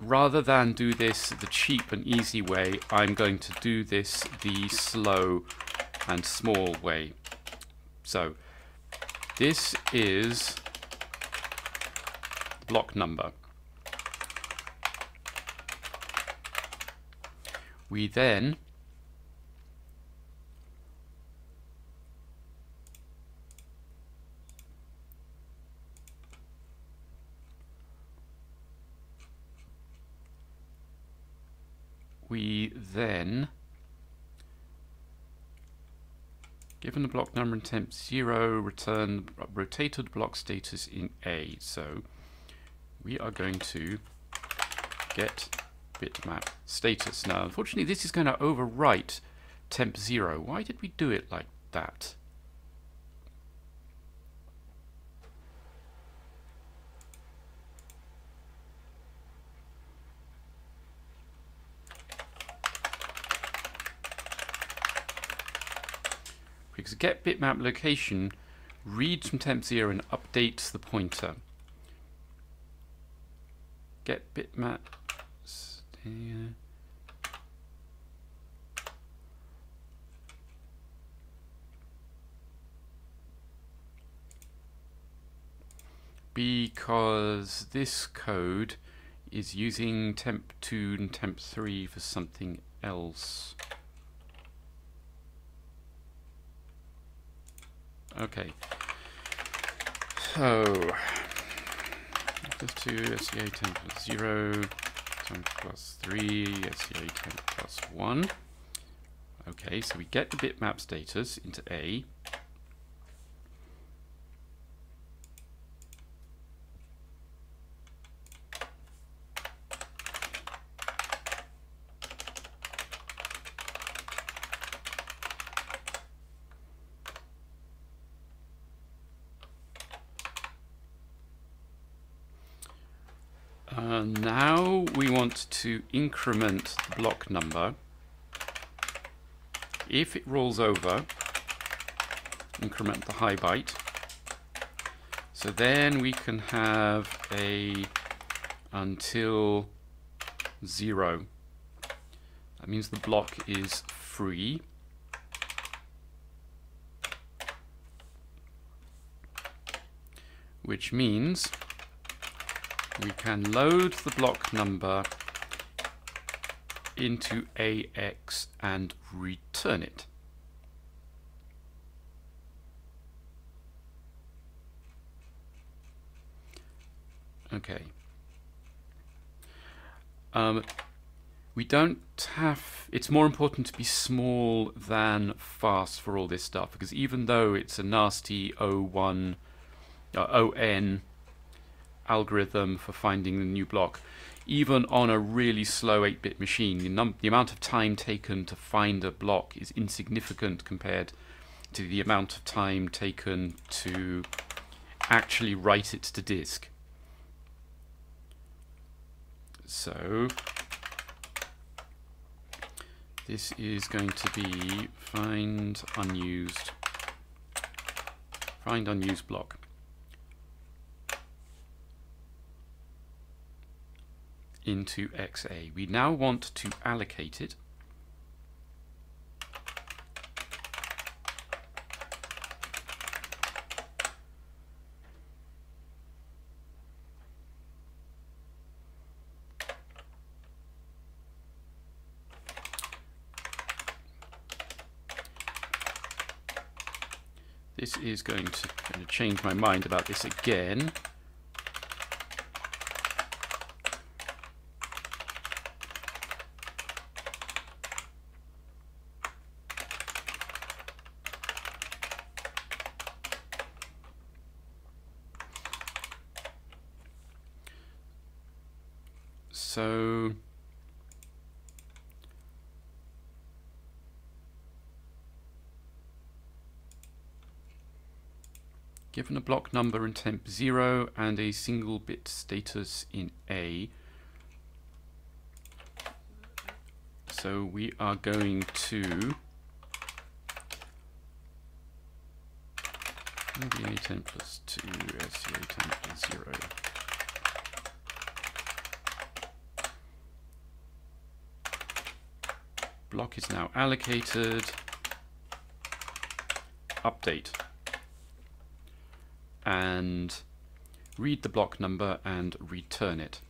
rather than do this the cheap and easy way, I'm going to do this the slow and small way. So this is block number. We then we then Given the block number and temp 0, return rotated block status in A. So we are going to get bitmap status. Now, unfortunately, this is going to overwrite temp 0. Why did we do it like that? Because get bitmap location reads from temp0 and updates the pointer. Get bitmap because this code is using temp2 and temp3 for something else. Okay. So, plus 2, SCA temp plus 0, temp plus 3, SCA temp plus 1. Okay, so we get the bitmap status into A. Uh, now we want to increment the block number. If it rolls over, increment the high byte. So then we can have a until zero. That means the block is free. Which means we can load the block number into AX and return it. Okay. Um, we don't have, it's more important to be small than fast for all this stuff because even though it's a nasty O1, uh, ON algorithm for finding the new block, even on a really slow 8-bit machine, the, the, amount of time taken to find a block is insignificant compared to the amount of time taken to actually write it to disk. So this is going to be find unused find unused block. Into XA. We now want to allocate it. This is going to, going to change my mind about this again. So given a block number in temp 0 and a single bit status in A, so we are going to maybe A temp plus 2, SCA temp plus 0. block is now allocated. Update. And read the block number and return it.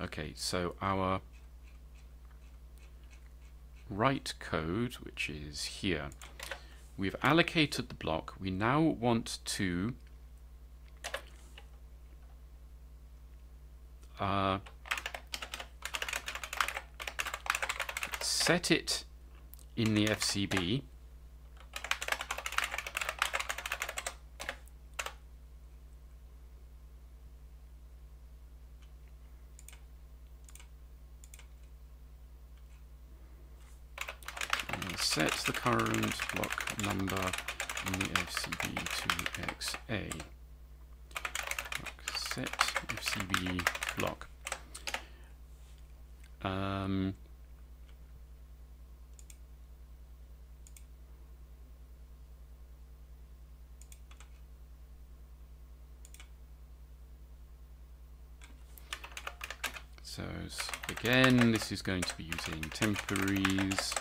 Okay, so our write code, which is here, we've allocated the block. We now want to uh, set it in the FCB. set the current block number in the FCB to XA. Set FCB block. Um, So again, this is going to be using temporaries,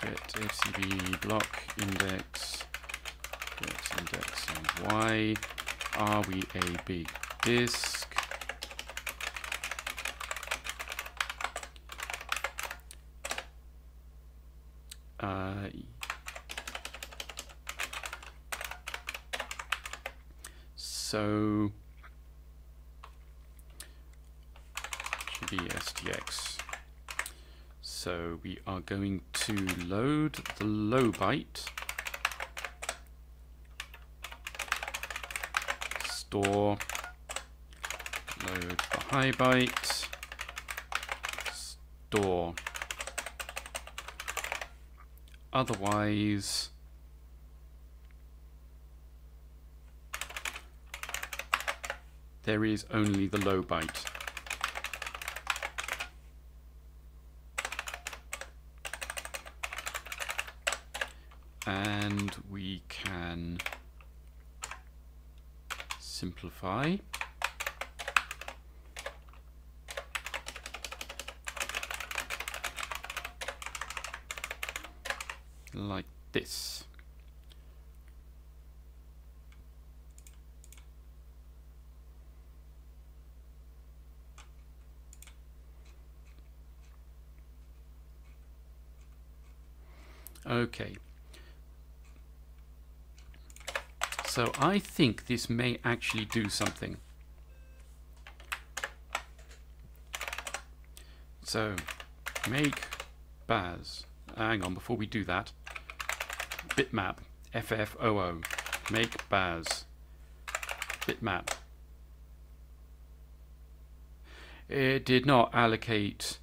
get FCB block index, get index and y, are we a big disk? Uh, so should. So we are going to load the low byte, store, load the high byte, store. Otherwise, there is only the low byte. And we can simplify. okay. So I think this may actually do something. So make baz. Hang on, before we do that, bitmap FFOO make baz bitmap. It did not allocate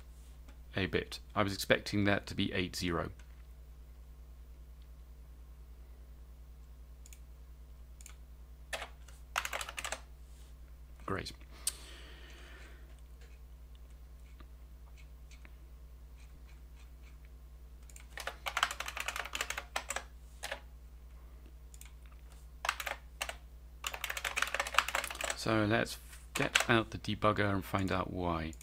a bit. I was expecting that to be 8 get out the debugger and find out why.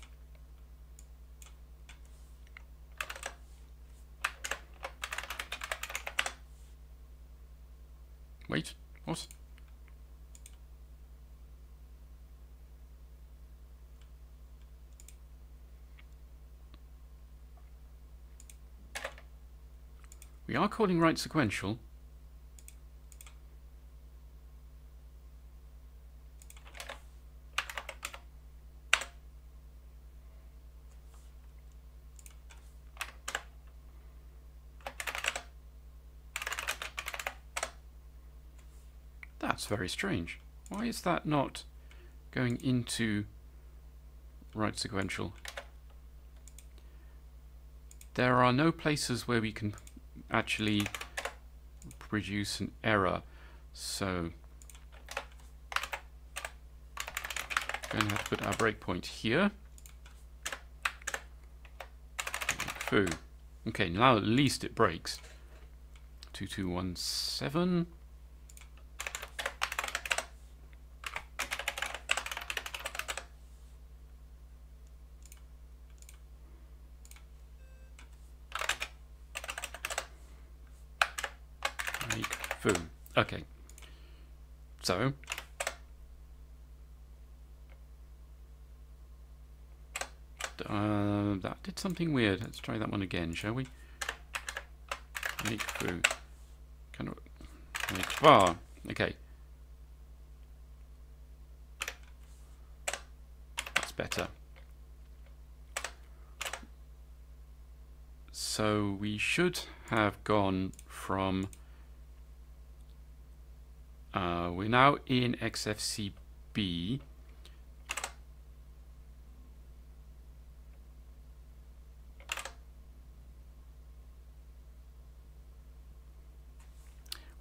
Wait, what? We are calling write sequential. Very strange. Why is that not going into write sequential? There are no places where we can actually produce an error. So going to have to put our breakpoint here. Foo. Okay, now at least it breaks. 2217. Boom. Okay. So. Uh, that did something weird. Let's try that one again, shall we? Make food. Kind of make bar. Okay. That's better. So we should have gone from uh, we're now in XFCB.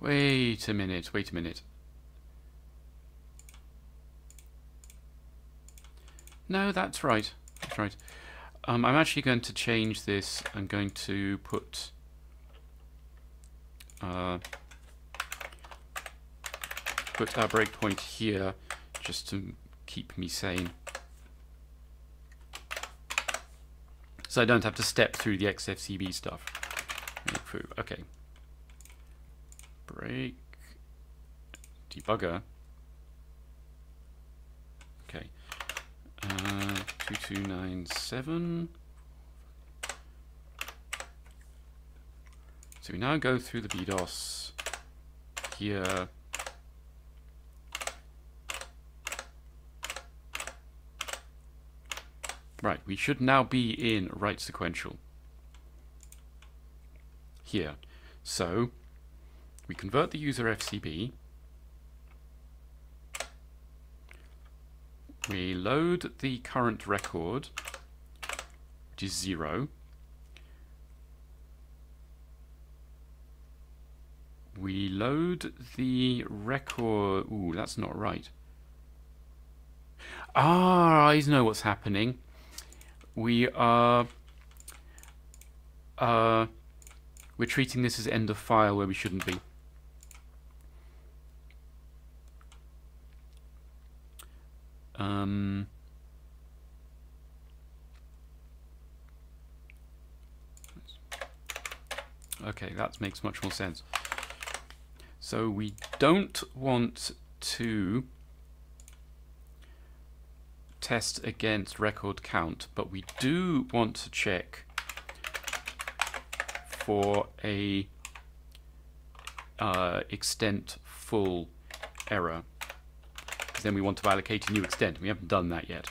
Wait a minute, wait a minute. No, that's right. That's right. Um, I'm actually going to change this. I'm going to put uh, put our breakpoint here just to keep me sane. So I don't have to step through the XFCB stuff. Okay. Break. Debugger. Okay. Uh, 2297. So we now go through the BDOS here. Right, we should now be in write sequential here. So we convert the user FCB. We load the current record, which is zero. We load the record. Ooh, that's not right. Ah, I know what's happening. We are. Uh, we're treating this as end of file where we shouldn't be. Um, okay, that makes much more sense. So we don't want to test against record count, but we do want to check for a uh, extent full error. Because then we want to allocate a new extent. We haven't done that yet.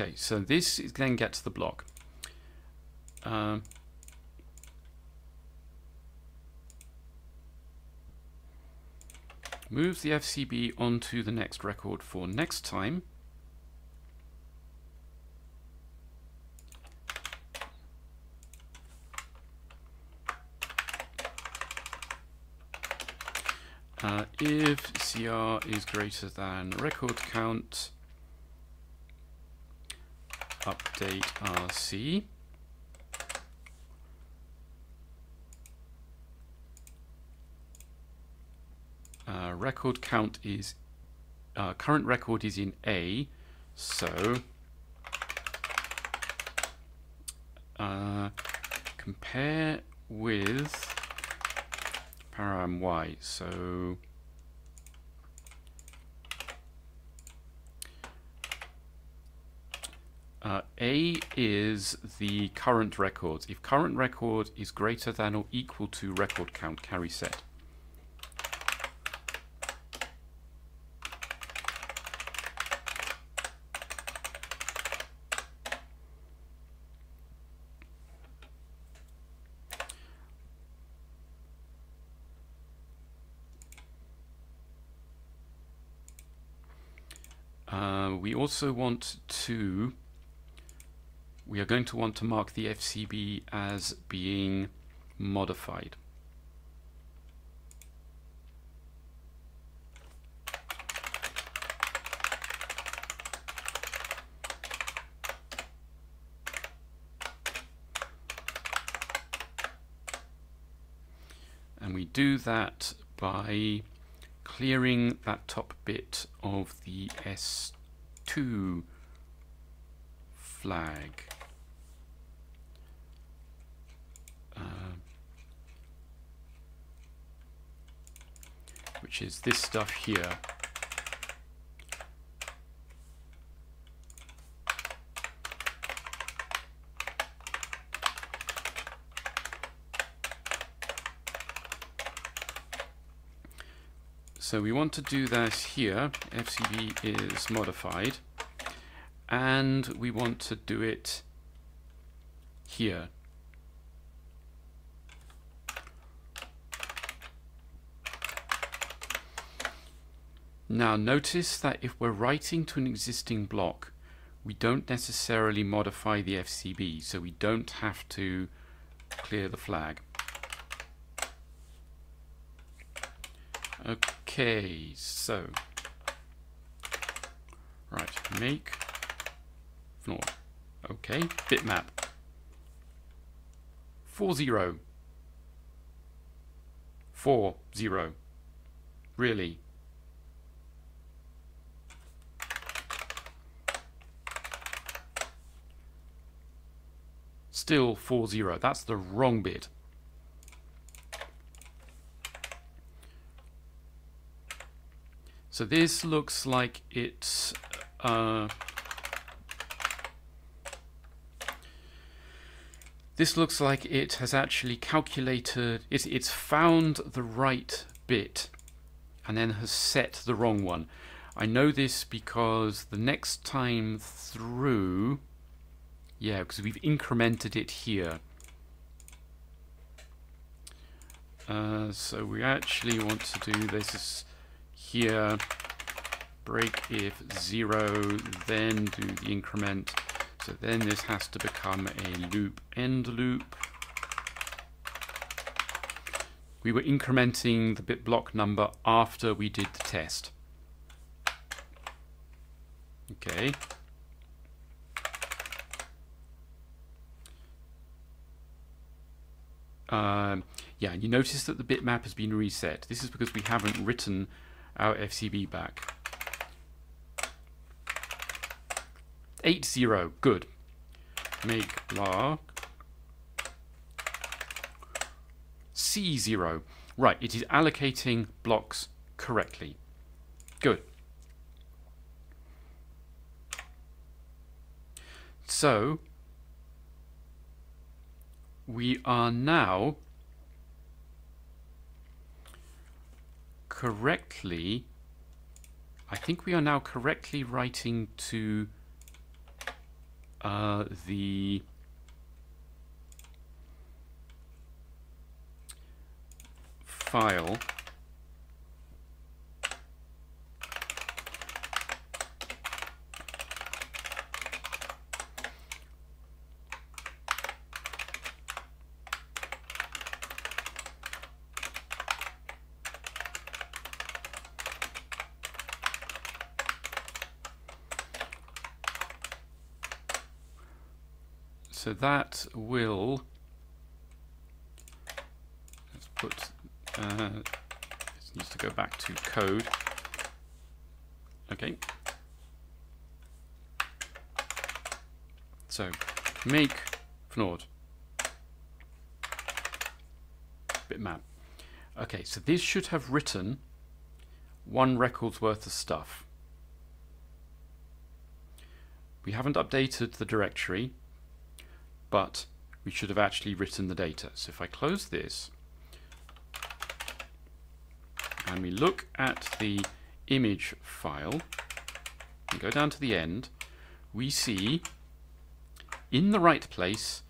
Okay, so this is then gets the block. Um, moves the FCB onto the next record for next time. Uh, if CR is greater than record count, update RC. Uh, record count is uh, current record is in A, so uh, compare with param Y. So Uh, A is the current record. If current record is greater than or equal to record count, carry set. Uh, we also want to we are going to want to mark the FCB as being modified. And we do that by clearing that top bit of the S2 flag. Uh, which is this stuff here. So we want to do this here, FCB is modified, and we want to do it here. Now notice that if we're writing to an existing block, we don't necessarily modify the FCB, so we don't have to clear the flag. Okay, so right, make floor. Okay, bitmap. 40. 40. Really? Still 40. That's the wrong bit. So this looks like it's uh, this looks like it has actually calculated it's found the right bit and then has set the wrong one. I know this because the next time through yeah because we've incremented it here. Uh, so we actually want to do this here break if zero then do the increment. So then this has to become a loop end loop. We were incrementing the bit block number after we did the test. Okay um, yeah, you notice that the bitmap has been reset. This is because we haven't written our FCB back. 8 0, good. Make block C0. Right, it is allocating blocks correctly. Good. So, we are now correctly, I think we are now correctly writing to uh, the file So that will let's put uh, this needs to go back to code. Okay. So make Fnord bitmap. Okay, so this should have written one record's worth of stuff. We haven't updated the directory but we should have actually written the data. So if I close this and we look at the image file and go down to the end, we see in the right place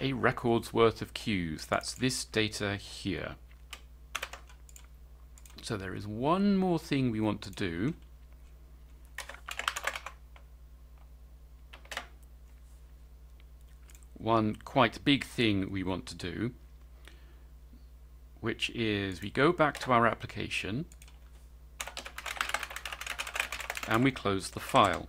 a record's worth of cues. That's this data here. So there is one more thing we want to do. One quite big thing we want to do, which is we go back to our application and we close the file.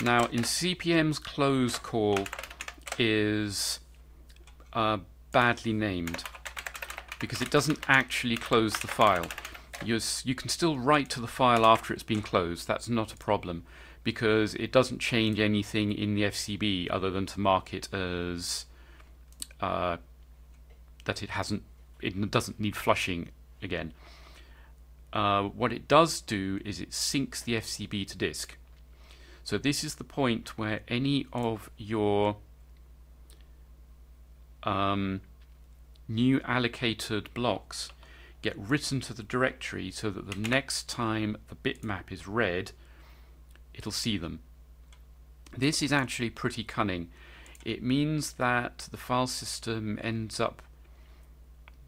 Now in CP/M's close call is uh, badly named because it doesn't actually close the file you can still write to the file after it's been closed. That's not a problem because it doesn't change anything in the FCB other than to mark it as uh, that it hasn't, it doesn't need flushing again. Uh, what it does do is it syncs the FCB to disk. So this is the point where any of your um, new allocated blocks get written to the directory so that the next time the bitmap is read, it'll see them. This is actually pretty cunning. It means that the file system ends up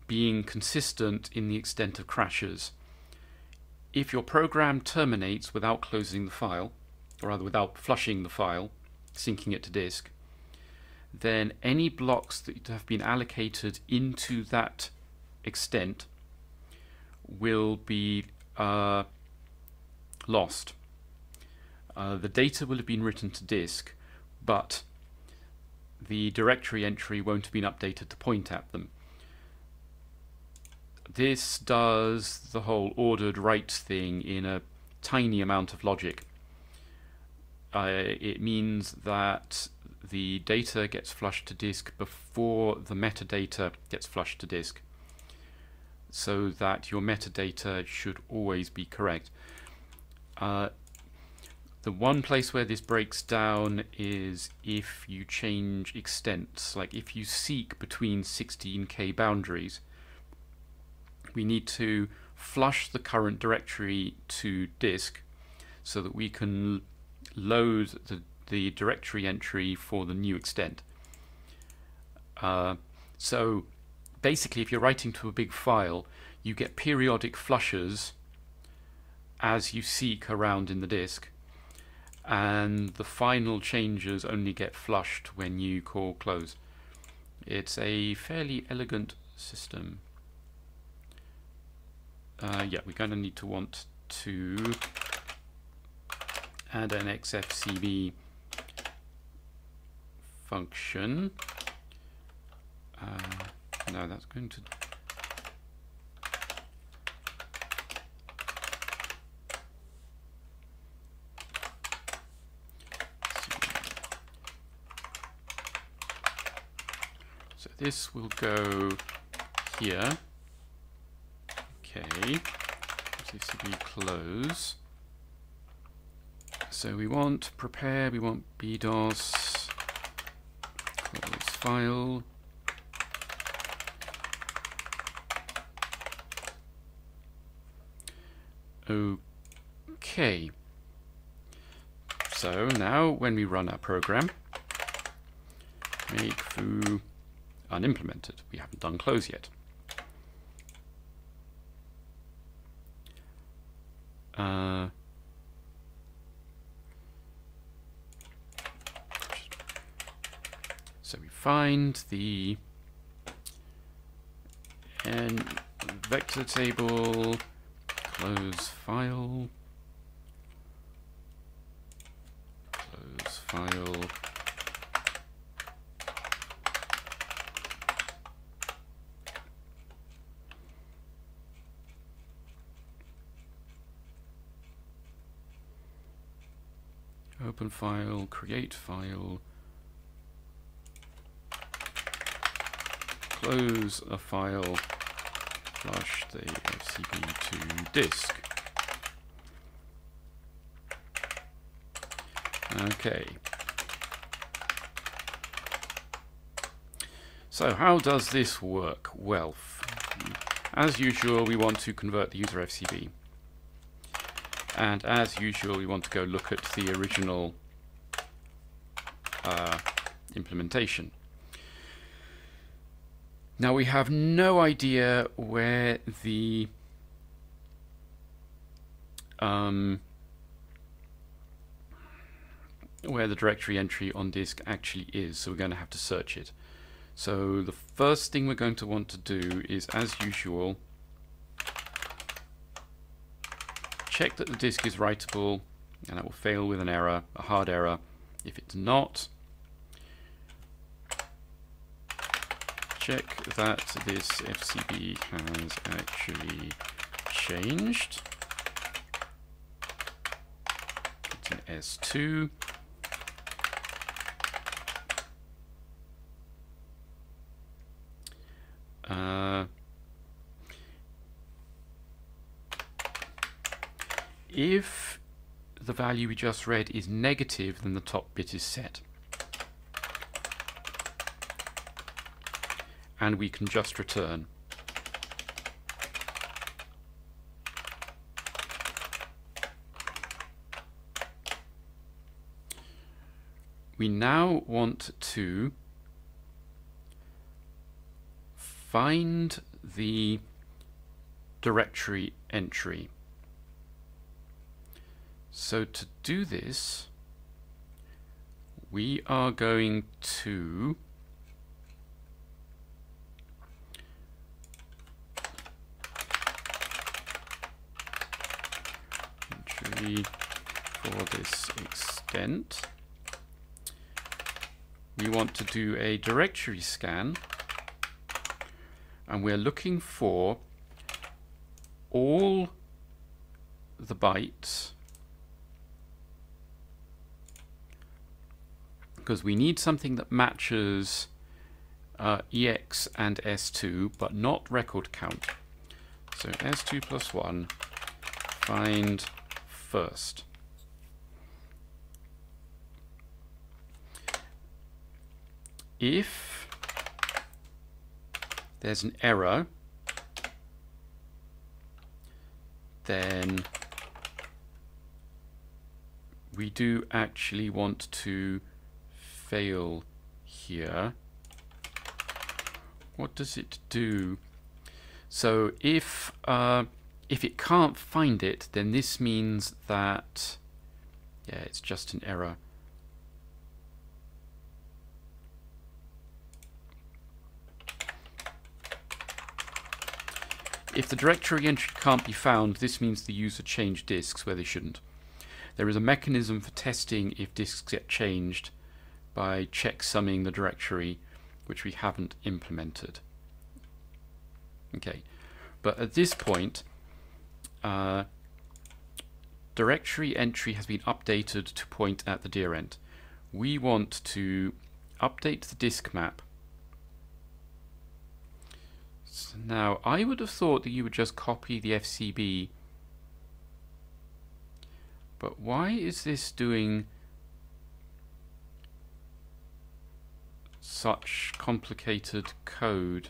being consistent in the extent of crashes. If your program terminates without closing the file, or rather without flushing the file, syncing it to disk, then any blocks that have been allocated into that extent will be uh, lost. Uh, the data will have been written to disk, but the directory entry won't have been updated to point at them. This does the whole ordered write thing in a tiny amount of logic. Uh, it means that the data gets flushed to disk before the metadata gets flushed to disk so that your metadata should always be correct. Uh, the one place where this breaks down is if you change extents, like if you seek between 16k boundaries, we need to flush the current directory to disk so that we can load the, the directory entry for the new extent. Uh, so basically, if you're writing to a big file, you get periodic flushes as you seek around in the disk, and the final changes only get flushed when you call close. It's a fairly elegant system. Uh, yeah, we're going to need to want to add an xfcb function. Uh, no, that's going to So this will go here. Okay, CCB close. So we want prepare, we want bdos, close file. Okay. So now when we run our program, make foo unimplemented. We haven't done close yet. Uh, so we find the and vector table close file. Close file. Open file, create file, close a file, flush the FCB to disk. Okay. So how does this work? Well, as usual, we want to convert the user FCB. And as usual, we want to go look at the original uh, implementation. Now we have no idea where the um, where the directory entry on disk actually is, so we're going to have to search it. So the first thing we're going to want to do is, as usual, check that the disk is writable and it will fail with an error, a hard error. If it's not, check that this FCB has actually changed. It's an S2. Uh, if the value we just read is negative, then the top bit is set. And we can just return. We now want to find the directory entry. So to do this, we are going to for this extent. We want to do a directory scan and we're looking for all the bytes because we need something that matches uh, EX and S2 but not record count. So S2 plus 1 find first. If there's an error, then we do actually want to fail here. What does it do? So if uh, if it can't find it, then this means that yeah, it's just an error. If the directory entry can't be found, this means the user changed disks where they shouldn't. There is a mechanism for testing if disks get changed by checksumming the directory, which we haven't implemented. Okay, but at this point, uh, directory entry has been updated to point at the dirent. We want to update the disk map. So now, I would have thought that you would just copy the FCB but why is this doing such complicated code?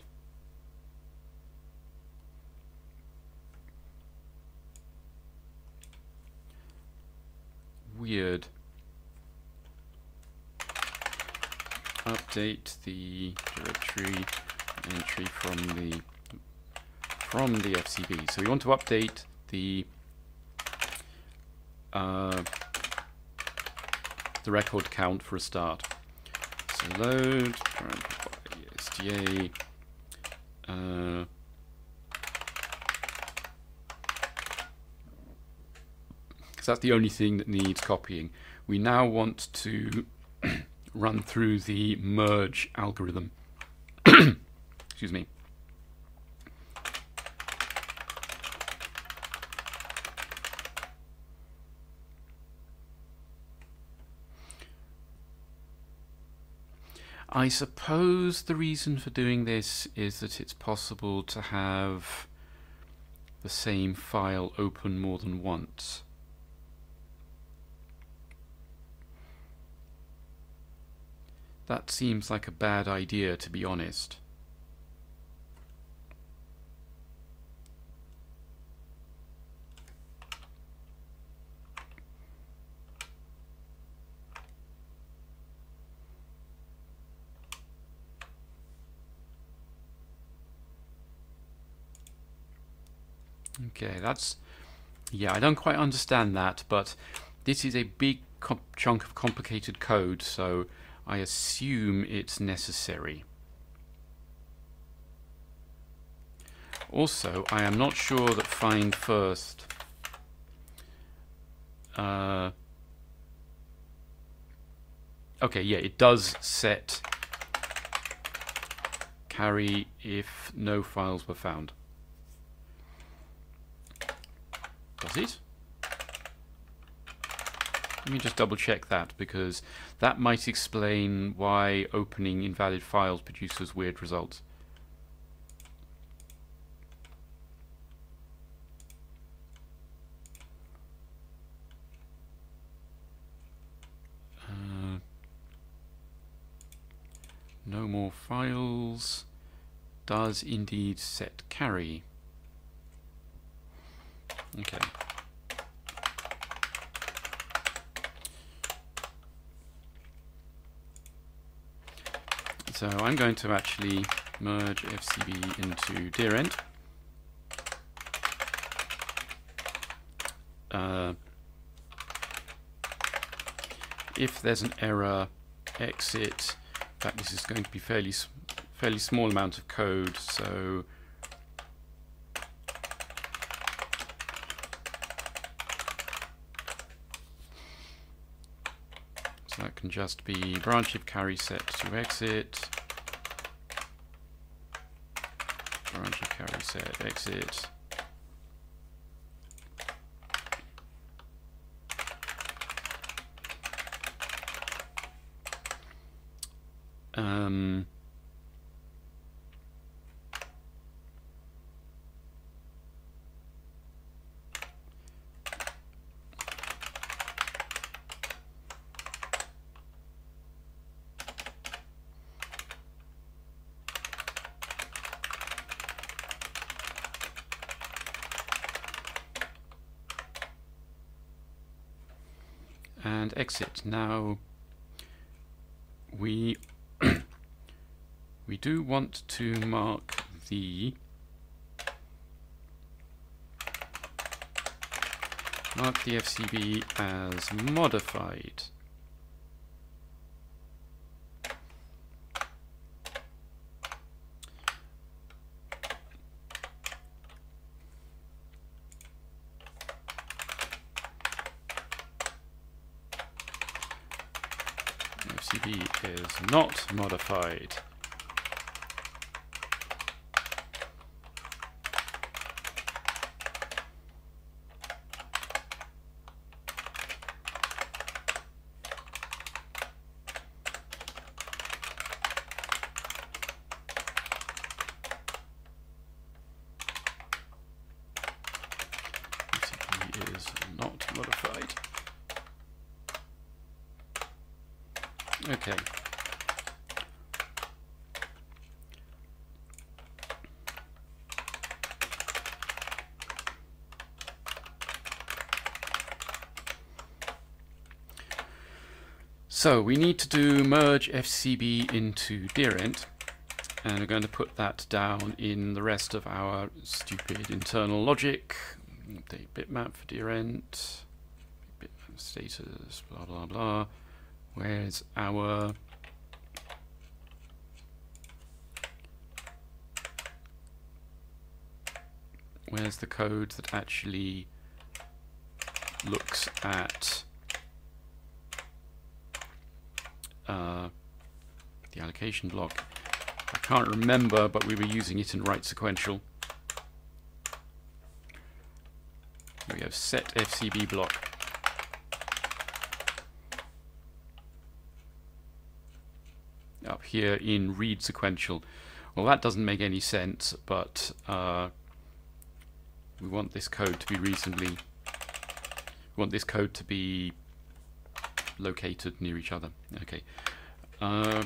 Weird. Update the directory entry from the from the FCB. So we want to update the uh, the record count for a start. So load SDA uh, because that's the only thing that needs copying. We now want to run through the merge algorithm. Excuse me. I suppose the reason for doing this is that it's possible to have the same file open more than once. That seems like a bad idea to be honest. Okay, that's... Yeah, I don't quite understand that, but this is a big chunk of complicated code, so I assume it's necessary. Also, I am not sure that find first uh, okay, yeah, it does set carry if no files were found. Does it? Let me just double check that because that might explain why opening invalid files produces weird results. Uh, no more files does indeed set carry. Okay. So I'm going to actually merge FCB into dirent. Uh, if there's an error, exit. In fact, this is going to be fairly fairly small amount of code, so So that can just be branch if carry set to exit. Branch if carry set exit. Um, and exit. Now we we do want to mark the mark the FCB as modified. FCB is not modified. FCB is not modified. Okay. So we need to do merge FCB into dirent and we're going to put that down in the rest of our stupid internal logic. Update bitmap for dirent, bitmap status, blah blah blah. Where's our Where's the code that actually looks at uh, the allocation block? I can't remember, but we were using it in write sequential. We have set FCB block. up here in read sequential. Well, that doesn't make any sense, but uh, we want this code to be reasonably, we want this code to be located near each other. Okay. Uh,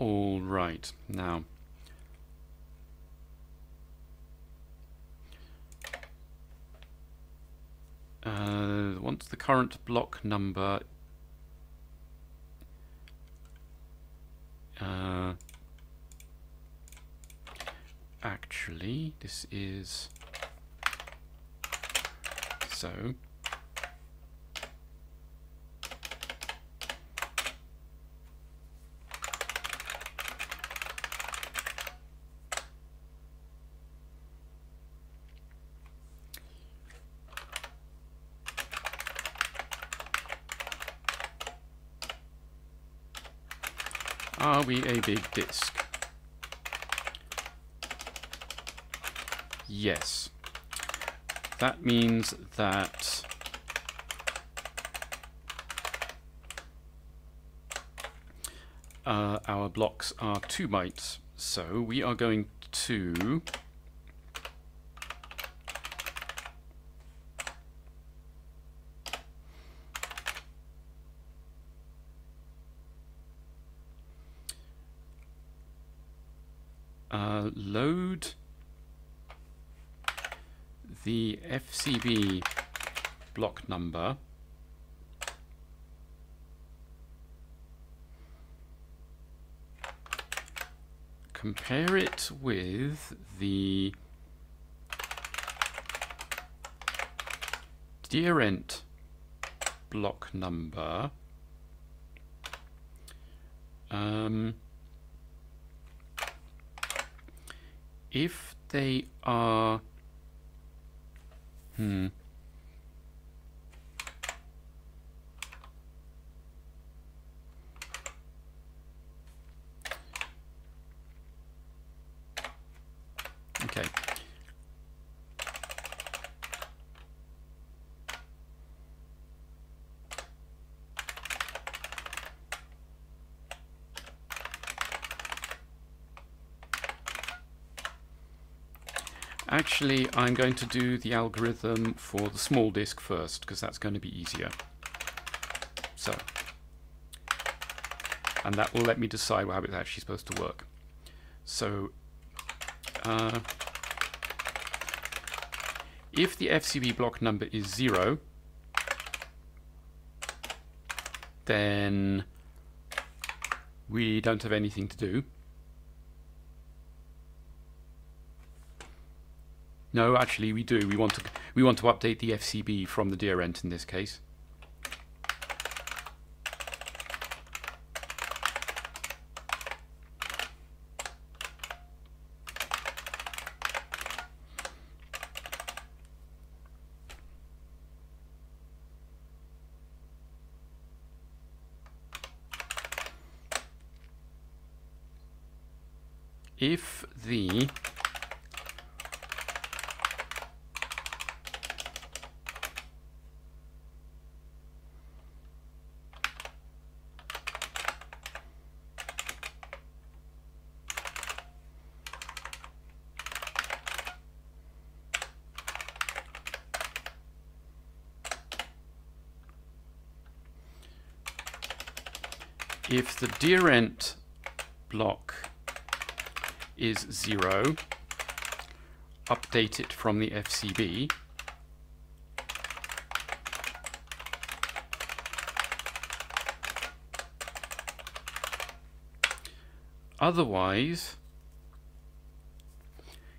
All right, now. Uh, once the current block number uh, actually this is so Are we a big disk? Yes. That means that uh, our blocks are 2 bytes. So we are going to uh, load FCB block number. Compare it with the dirent block number. Um, if they are hmm okay I'm going to do the algorithm for the small disk first, because that's going to be easier. So, and that will let me decide how it's actually supposed to work. So, uh, if the FCB block number is zero, then we don't have anything to do. No, actually we do. We want to we want to update the FCB from the dirent in this case. If the if the dirent block is zero, update it from the FCB. Otherwise,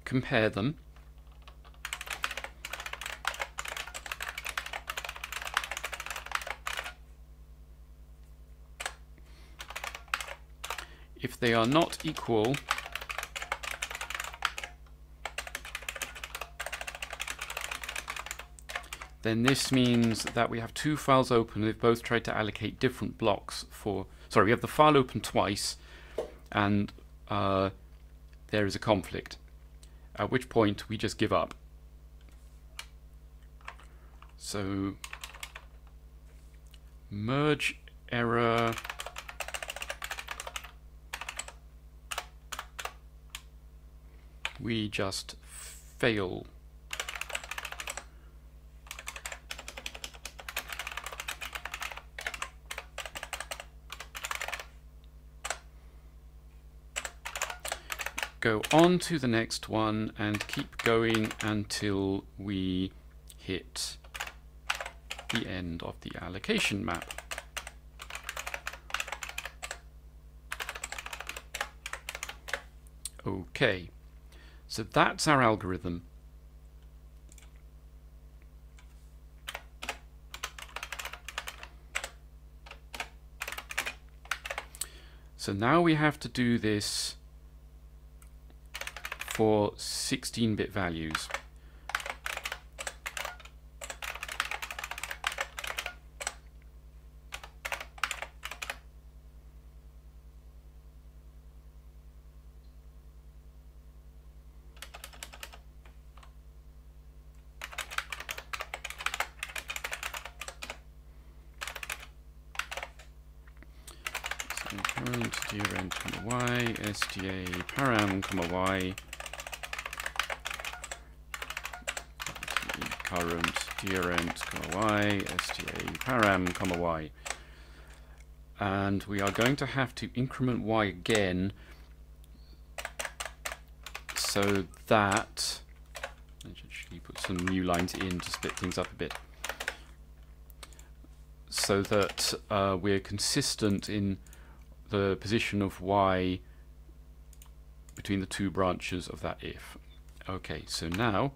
compare them. If they are not equal, then this means that we have two files open. They've both tried to allocate different blocks for. Sorry, we have the file open twice, and uh, there is a conflict. At which point we just give up. So merge error we just fail. Go on to the next one and keep going until we hit the end of the allocation map. Okay. So that's our algorithm. So now we have to do this for 16-bit values. current dirent comma y sta param comma y current dirent comma y sta comma y and we are going to have to increment y again so that actually put some new lines in to split things up a bit so that uh, we're consistent in the position of y between the two branches of that if. Okay, so now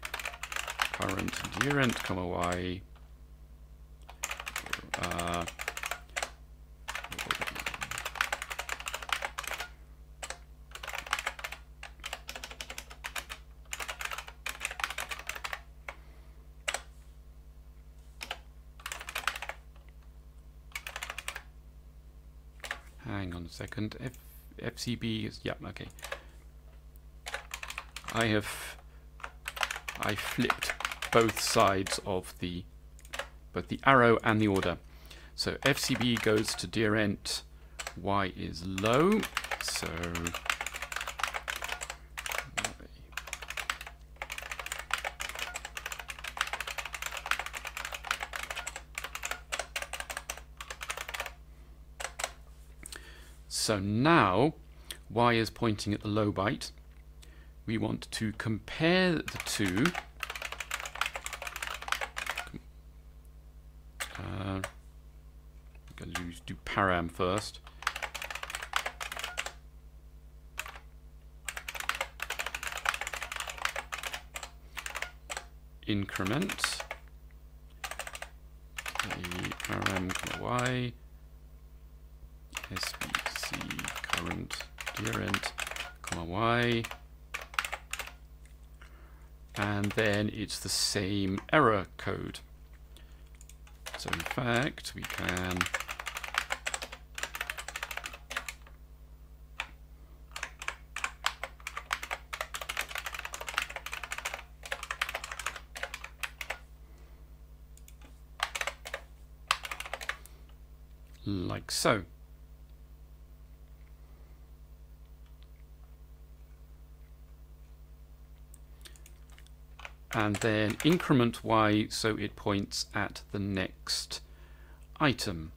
current dirent comma y uh, hang on a second. F FCB is yeah okay. I have I flipped both sides of the both the arrow and the order. So FCB goes to dirent, Y is low, so So now y is pointing at the low byte. We want to compare the two. Uh, going param first. Increment the param y SBC current dirent comma y. And then it's the same error code. So in fact we can like so. and then increment y so it points at the next item.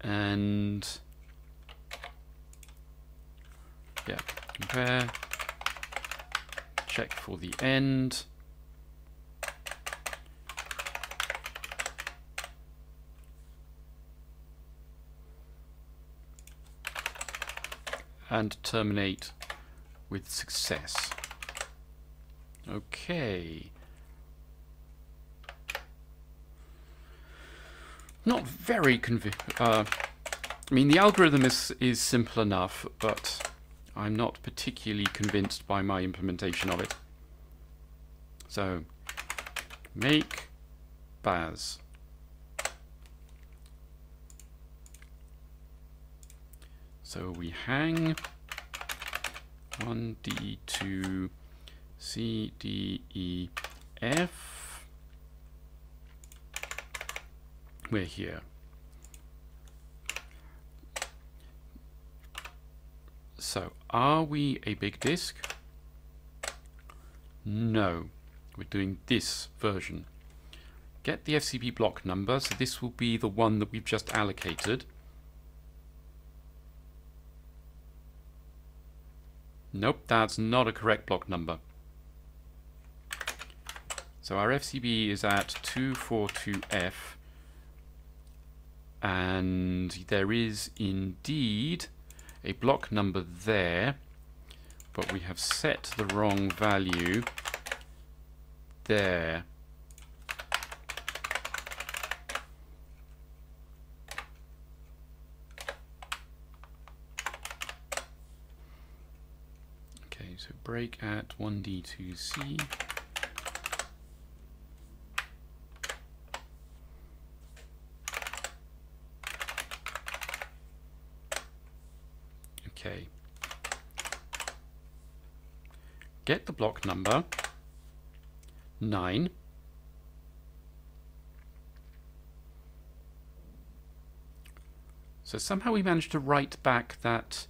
And yeah, compare, check for the end. And terminate with success. Okay. Not very convi- uh, I mean, the algorithm is, is simple enough, but I'm not particularly convinced by my implementation of it. So, make Baz. So we hang 1D to C, D, E, F. We're here. So are we a big disk? No, we're doing this version. Get the FCB block number, so this will be the one that we've just allocated. Nope, that's not a correct block number. So our FCB is at 242F and there is indeed a block number there but we have set the wrong value there. so break at 1D2C. Okay. Get the block number 9. So somehow we managed to write back that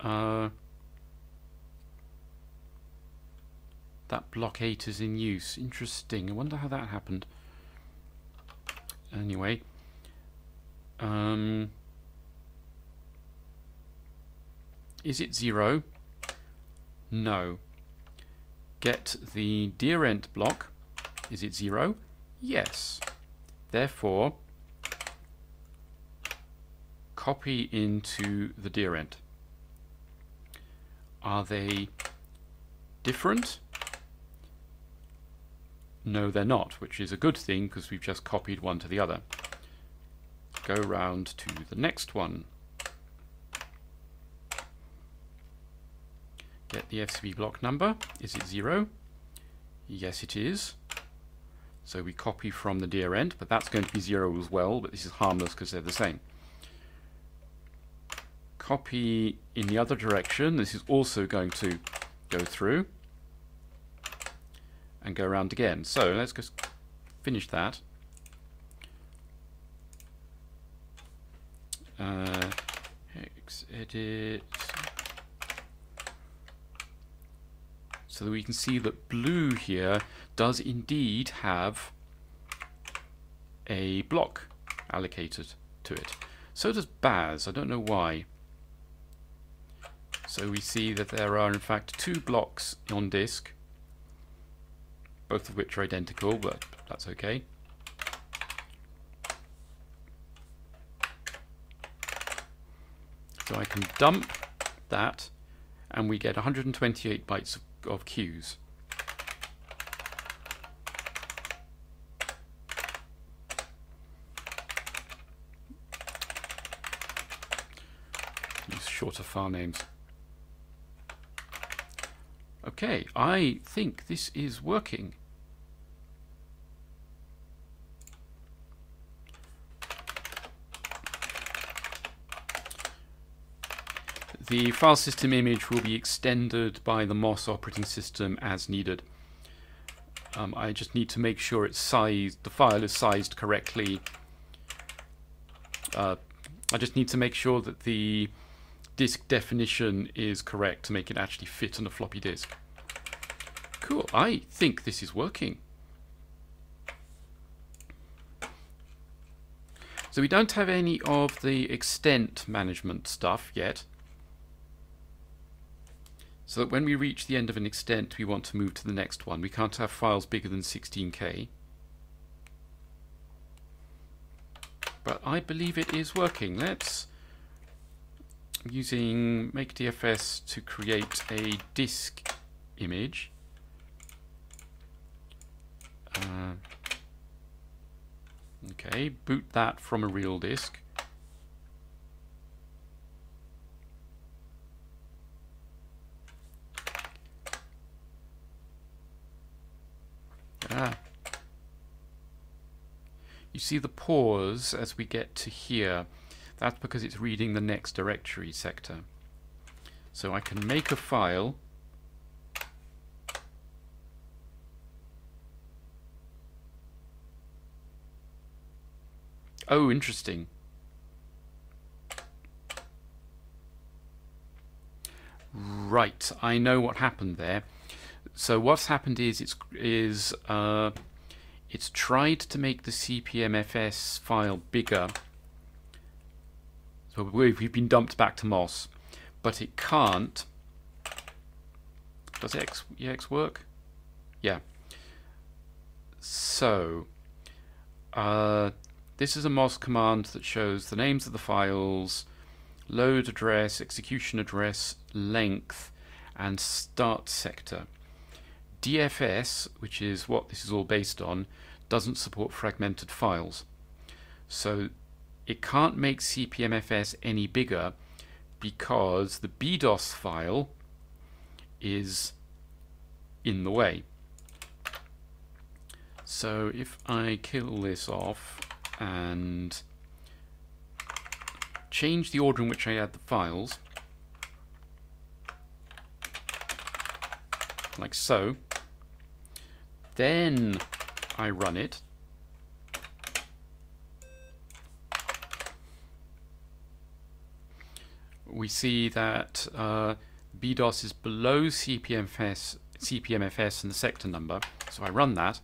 uh, That block 8 is in use. Interesting. I wonder how that happened. Anyway. Um, is it 0? No. Get the dirent block. Is it 0? Yes. Therefore, copy into the dirent. Are they different? No, they're not, which is a good thing because we've just copied one to the other. Go round to the next one. Get the FCB block number. Is it zero? Yes, it is. So we copy from the dirent, but that's going to be 0 as well, but this is harmless because they're the same. Copy in the other direction. This is also going to go through and go around again. So let's just finish that. Uh, edit. So that we can see that blue here does indeed have a block allocated to it. So does Baz, I don't know why. So we see that there are in fact two blocks on disk, both of which are identical, but that's okay. So I can dump that and we get 128 bytes of, of queues. Use shorter file names. Okay, I think this is working. The file system image will be extended by the MOS operating system as needed. Um, I just need to make sure it's sized, the file is sized correctly. Uh, I just need to make sure that the disk definition is correct to make it actually fit on a floppy disk. Cool, I think this is working. So we don't have any of the extent management stuff yet. So that when we reach the end of an extent, we want to move to the next one. We can't have files bigger than 16k. But I believe it is working. Let's using makeDFS to create a disk image. Uh, okay, boot that from a real disk. Ah. You see the pause as we get to here. That's because it's reading the next directory sector. So I can make a file Oh, interesting. Right, I know what happened there. So what's happened is it's is uh, it's tried to make the CPMFS file bigger. So we've been dumped back to MOS, but it can't. Does X EX work? Yeah. So uh, this is a MOS command that shows the names of the files, load address, execution address, length, and start sector. DFS, which is what this is all based on, doesn't support fragmented files. So it can't make CPMFS any bigger because the BDOS file is in the way. So if I kill this off and change the order in which I add the files, like so, then I run it, we see that uh, BDOS is below CPMFS, CPMFS and the sector number. So I run that.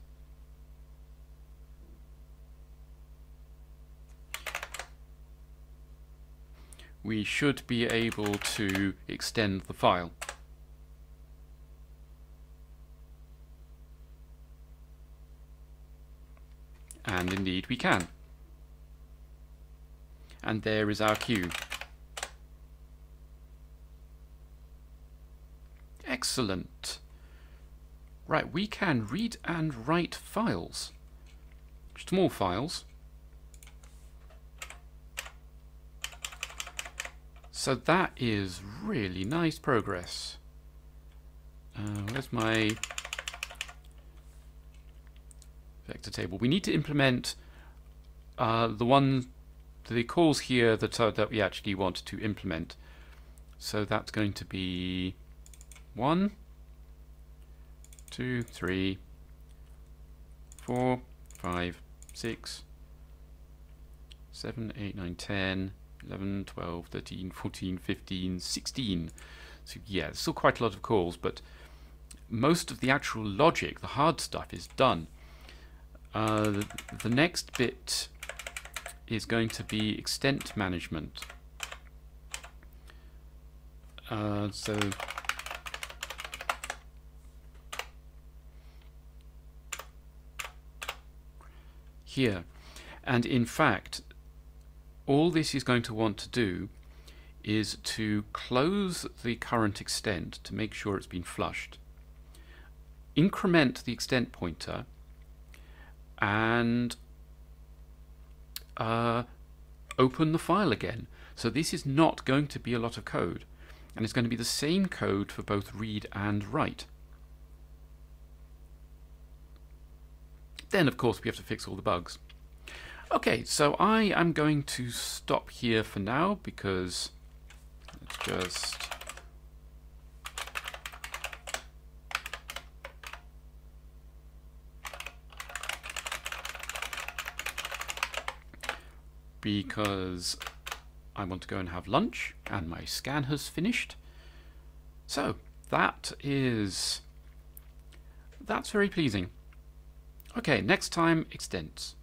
We should be able to extend the file. And indeed we can. And there is our queue. Excellent. Right, we can read and write files. Small files. So that is really nice progress. Uh, where's my vector table. We need to implement uh, the one, the calls here that, are, that we actually want to implement. So that's going to be one, two, three, four, five, six, seven, eight, nine, ten, eleven, twelve, thirteen, fourteen, fifteen, sixteen. So yeah, still quite a lot of calls, but most of the actual logic, the hard stuff, is done. Uh, the, the next bit is going to be extent management. Uh, so here, and in fact, all this is going to want to do is to close the current extent to make sure it's been flushed, increment the extent pointer, and uh, open the file again. So this is not going to be a lot of code, and it's going to be the same code for both read and write. Then, of course, we have to fix all the bugs. Okay, so I am going to stop here for now because let's just because I want to go and have lunch and my scan has finished. So that is that's very pleasing. Okay, next time extents.